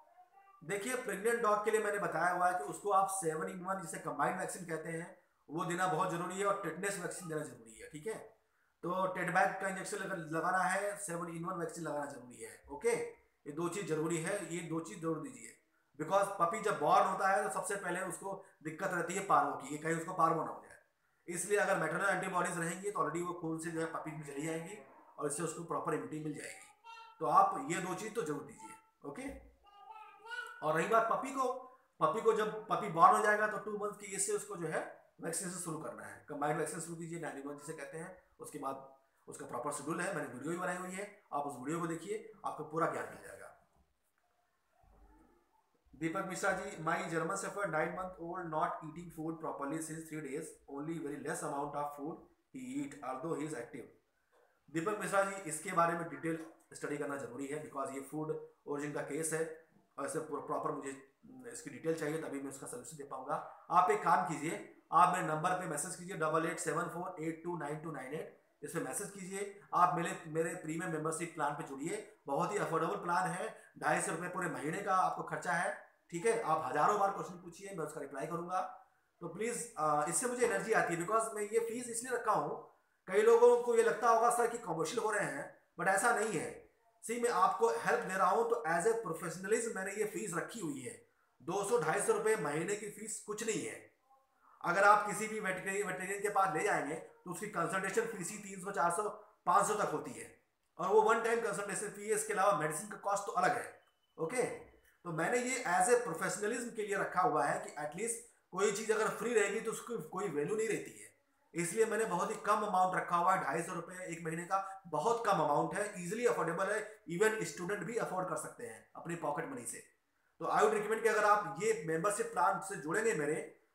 देखिए प्रेग्नेंट डॉग के लिए मैंने बताया हुआ है कि उसको आप सेवन इन वन जिसे कंबाइंड वैक्सीन कहते हैं, वो देना बहुत ज़रूरी है और टेटनेस वैक्सीन देना ज़रूरी है, ठीक है? तो टेटबैग का इंजेक्शन लगाना है सेवन इन वन वैक्सीन लगाना ज़रूरी है ओके ये दो चीज़ ज़रूरी है, ये दो चीज़ ज़रूर दीजिए। बिकॉज़ पपी जब बॉर्न होता है तो सबसे पहले उसको दिक्कत रहती है पार्वो की कहीं उसको पार्वो ना हो जाए। इसलिए अगर मेटरनल एंटीबॉडीज रहेंगी तो ऑलरेडी वो खून से जो है पपी में चली जाएँगी। और इससे उसको प्रॉपर इम्यूनिटी मिल जाएगी। तो आप ये दो चीज़ तो ज़रूर दीजिए ओके और रही बात पपी को पपी को जब पपी बॉर्न हो जाएगा तो टू मंथ की इससे उसको जो है वैक्सीनेशन शुरू करना है। कंबाइंड वैक्सीन शुरू कीजिए नाइन मंथ जिसे कहते हैं। उसके बाद उसका प्रॉपर शेड्यूल है मैंने वीडियो भी बनाई हुई है। आप उस वीडियो को देखिए आपको पूरा ज्ञान मिल जाएगा। Deepak Mishra ji, my German Shepherd, nine month old, not eating food properly since three days. Only very less amount of food he eat, although he is active. दीपक मिश्रा जी, इसके बारे में डिटेल स्टडी करना ज़रूरी है बिकॉज़ ये food origin का case है, और इसे प्रॉपर मुझे इसकी डिटेल चाहिए, तभी मैं उसका सोल्यूशन दे पाऊँगा। आप एक काम कीजिए, आप मेरे नंबर पे मैसेज कीजिए double eight seven four eight two nine two nine eight इस पर मैसेज कीजिए, आप मेरे मेरे प्रीमियम मेंबरशिप प्लान पे जुड़िए। बहुत ही अफोर्डेबल प्लान है, ढाई सौ रुपये पूरे महीने का आपको खर्चा है, ठीक है? आप हज़ारों बार क्वेश्चन पूछिए, मैं उसका रिप्लाई करूँगा। तो प्लीज़ इससे मुझे एनर्जी आती है बिकॉज़ मैं ये फ़ीस इसलिए रखा हूँ कई लोगों को ये लगता होगा सर कि कमर्शियल हो रहे हैं बट ऐसा नहीं है। सी मैं आपको हेल्प दे रहा हूँ तो एज ए प्रोफेशनलिज्म मैंने ये फ़ीस रखी हुई है। दो सौ ढाई सौ रुपये महीने की फ़ीस कुछ नहीं है। अगर आप किसी भी वेटरियन के पास ले जाएँगे तो उसकी कंसल्टेशन फ़ीस ही तीन सौ, चार सौ, पाँच सौ तक होती है। और वो वन टाइम कंसल्टेशन फ़ी है, इसके अलावा मेडिसिन का कॉस्ट तो अलग है। ओके तो मैंने ये एज ए प्रोफेशनलिज्म के लिए रखा हुआ है कि एटलीस्ट कोई चीज़ अगर फ्री रहेगी तो उसकी कोई वैल्यू नहीं रहती है। इसलिए मैंने बहुत ही कम अमाउंट रखा हुआ है, ढाई सौ रुपये एक महीने का, बहुत कम अमाउंट है इजीली अफोर्डेबल है इवन स्टूडेंट भी अफोर्ड कर सकते हैं अपनी पॉकेट मनी से। तो आई वुड रिकमेंड कि अगर आप ये मेंबरशिप प्लान से जुड़ेंगे मेरे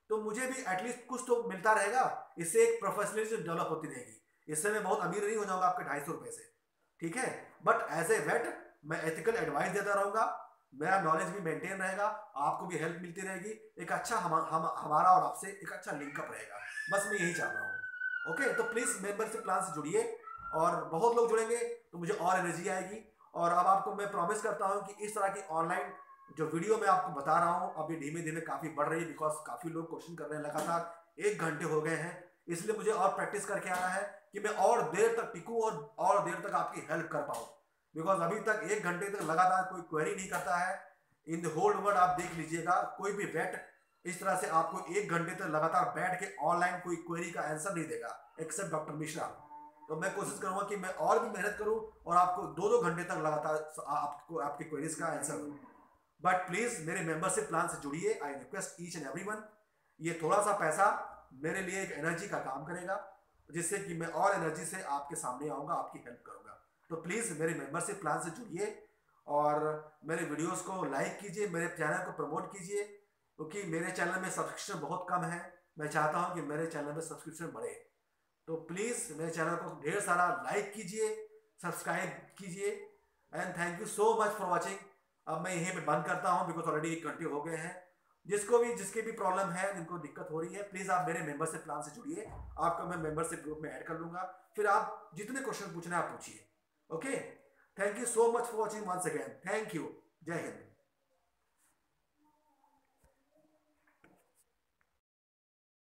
तो मुझे भी एटलीस्ट कुछ तो मिलता रहेगा, इससे एक प्रोफेशनलिज्म डेवलप होती रहेगी। इससे मैं बहुत अमीर नहीं हो जाऊँगा आपके ढाई सौ रुपये से, ठीक है? बट एज ए वेट मैं एथिकल एडवाइस देता रहूँगा मेरा नॉलेज भी मेंटेन रहेगा आपको भी हेल्प मिलती रहेगी। एक अच्छा हम, हम हमारा और आपसे एक अच्छा लिंकअप रहेगा। बस मैं यही चाह रहा हूँ। ओके तो प्लीज़ मेंबरशिप प्लान से जुड़िए और बहुत लोग जुड़ेंगे तो मुझे और एनर्जी आएगी। और अब आपको मैं प्रॉमिस करता हूँ कि इस तरह की ऑनलाइन जो वीडियो मैं आपको बता रहा हूँ अभी धीमे धीमे काफ़ी बढ़ रही है बिकॉज़ काफ़ी लोग क्वेश्चन कर रहे हैं लगातार। एक घंटे हो गए हैं। इसलिए मुझे और प्रैक्टिस करके आना है कि मैं और देर तक टिकूँ और और देर तक आपकी हेल्प कर पाऊँ। बिकॉज़ अभी तक एक घंटे तक लगातार कोई क्वेरी नहीं करता है। इन द होल्ड वर्ड आप देख लीजिएगा, कोई भी वेट इस तरह से आपको एक घंटे तक लगातार बैठ के ऑनलाइन कोई क्वेरी का आंसर नहीं देगा एक्सेप्ट डॉक्टर मिश्रा तो मैं कोशिश करूँगा कि मैं और भी मेहनत करूँ और आपको दो दो घंटे तक लगातार आपको, आपके क्वेरीज का आंसर दूँ। बट प्लीज़ मेरे मेंबरशिप प्लान से जुड़िए। I request each and every ये थोड़ा सा पैसा मेरे लिए एक एनर्जी का काम करेगा, जिससे कि मैं और एनर्जी से आपके सामने आऊँगा, आपकी हेल्प करूँगा। तो प्लीज़ मेरे मेंबरशिप प्लान से जुड़िए और मेरे वीडियोस को लाइक कीजिए, मेरे चैनल को प्रमोट कीजिए, क्योंकि मेरे चैनल में सब्सक्रिप्शन बहुत कम है। मैं चाहता हूँ कि मेरे चैनल में सब्सक्रिप्शन बढ़े। तो प्लीज़ मेरे चैनल को ढेर सारा लाइक कीजिए सब्सक्राइब कीजिए and thank you so much for watching अब मैं यहीं पे बंद करता हूँ बिकॉज़ ऑलरेडी घंटे हो गए हैं। जिसको भी, जिसके भी प्रॉब्लम है, जिनको दिक्कत हो रही है प्लीज़ आप मेरे मेंबरशिप प्लान से जुड़िए। आपको मैं मेंबरशिप ग्रुप में ऐड कर लूँगा। फिर आप जितने क्वेश्चन पूछना है, आप पूछिए। Okay. Thank you so much for watching once again. Thank you. Jai Hind.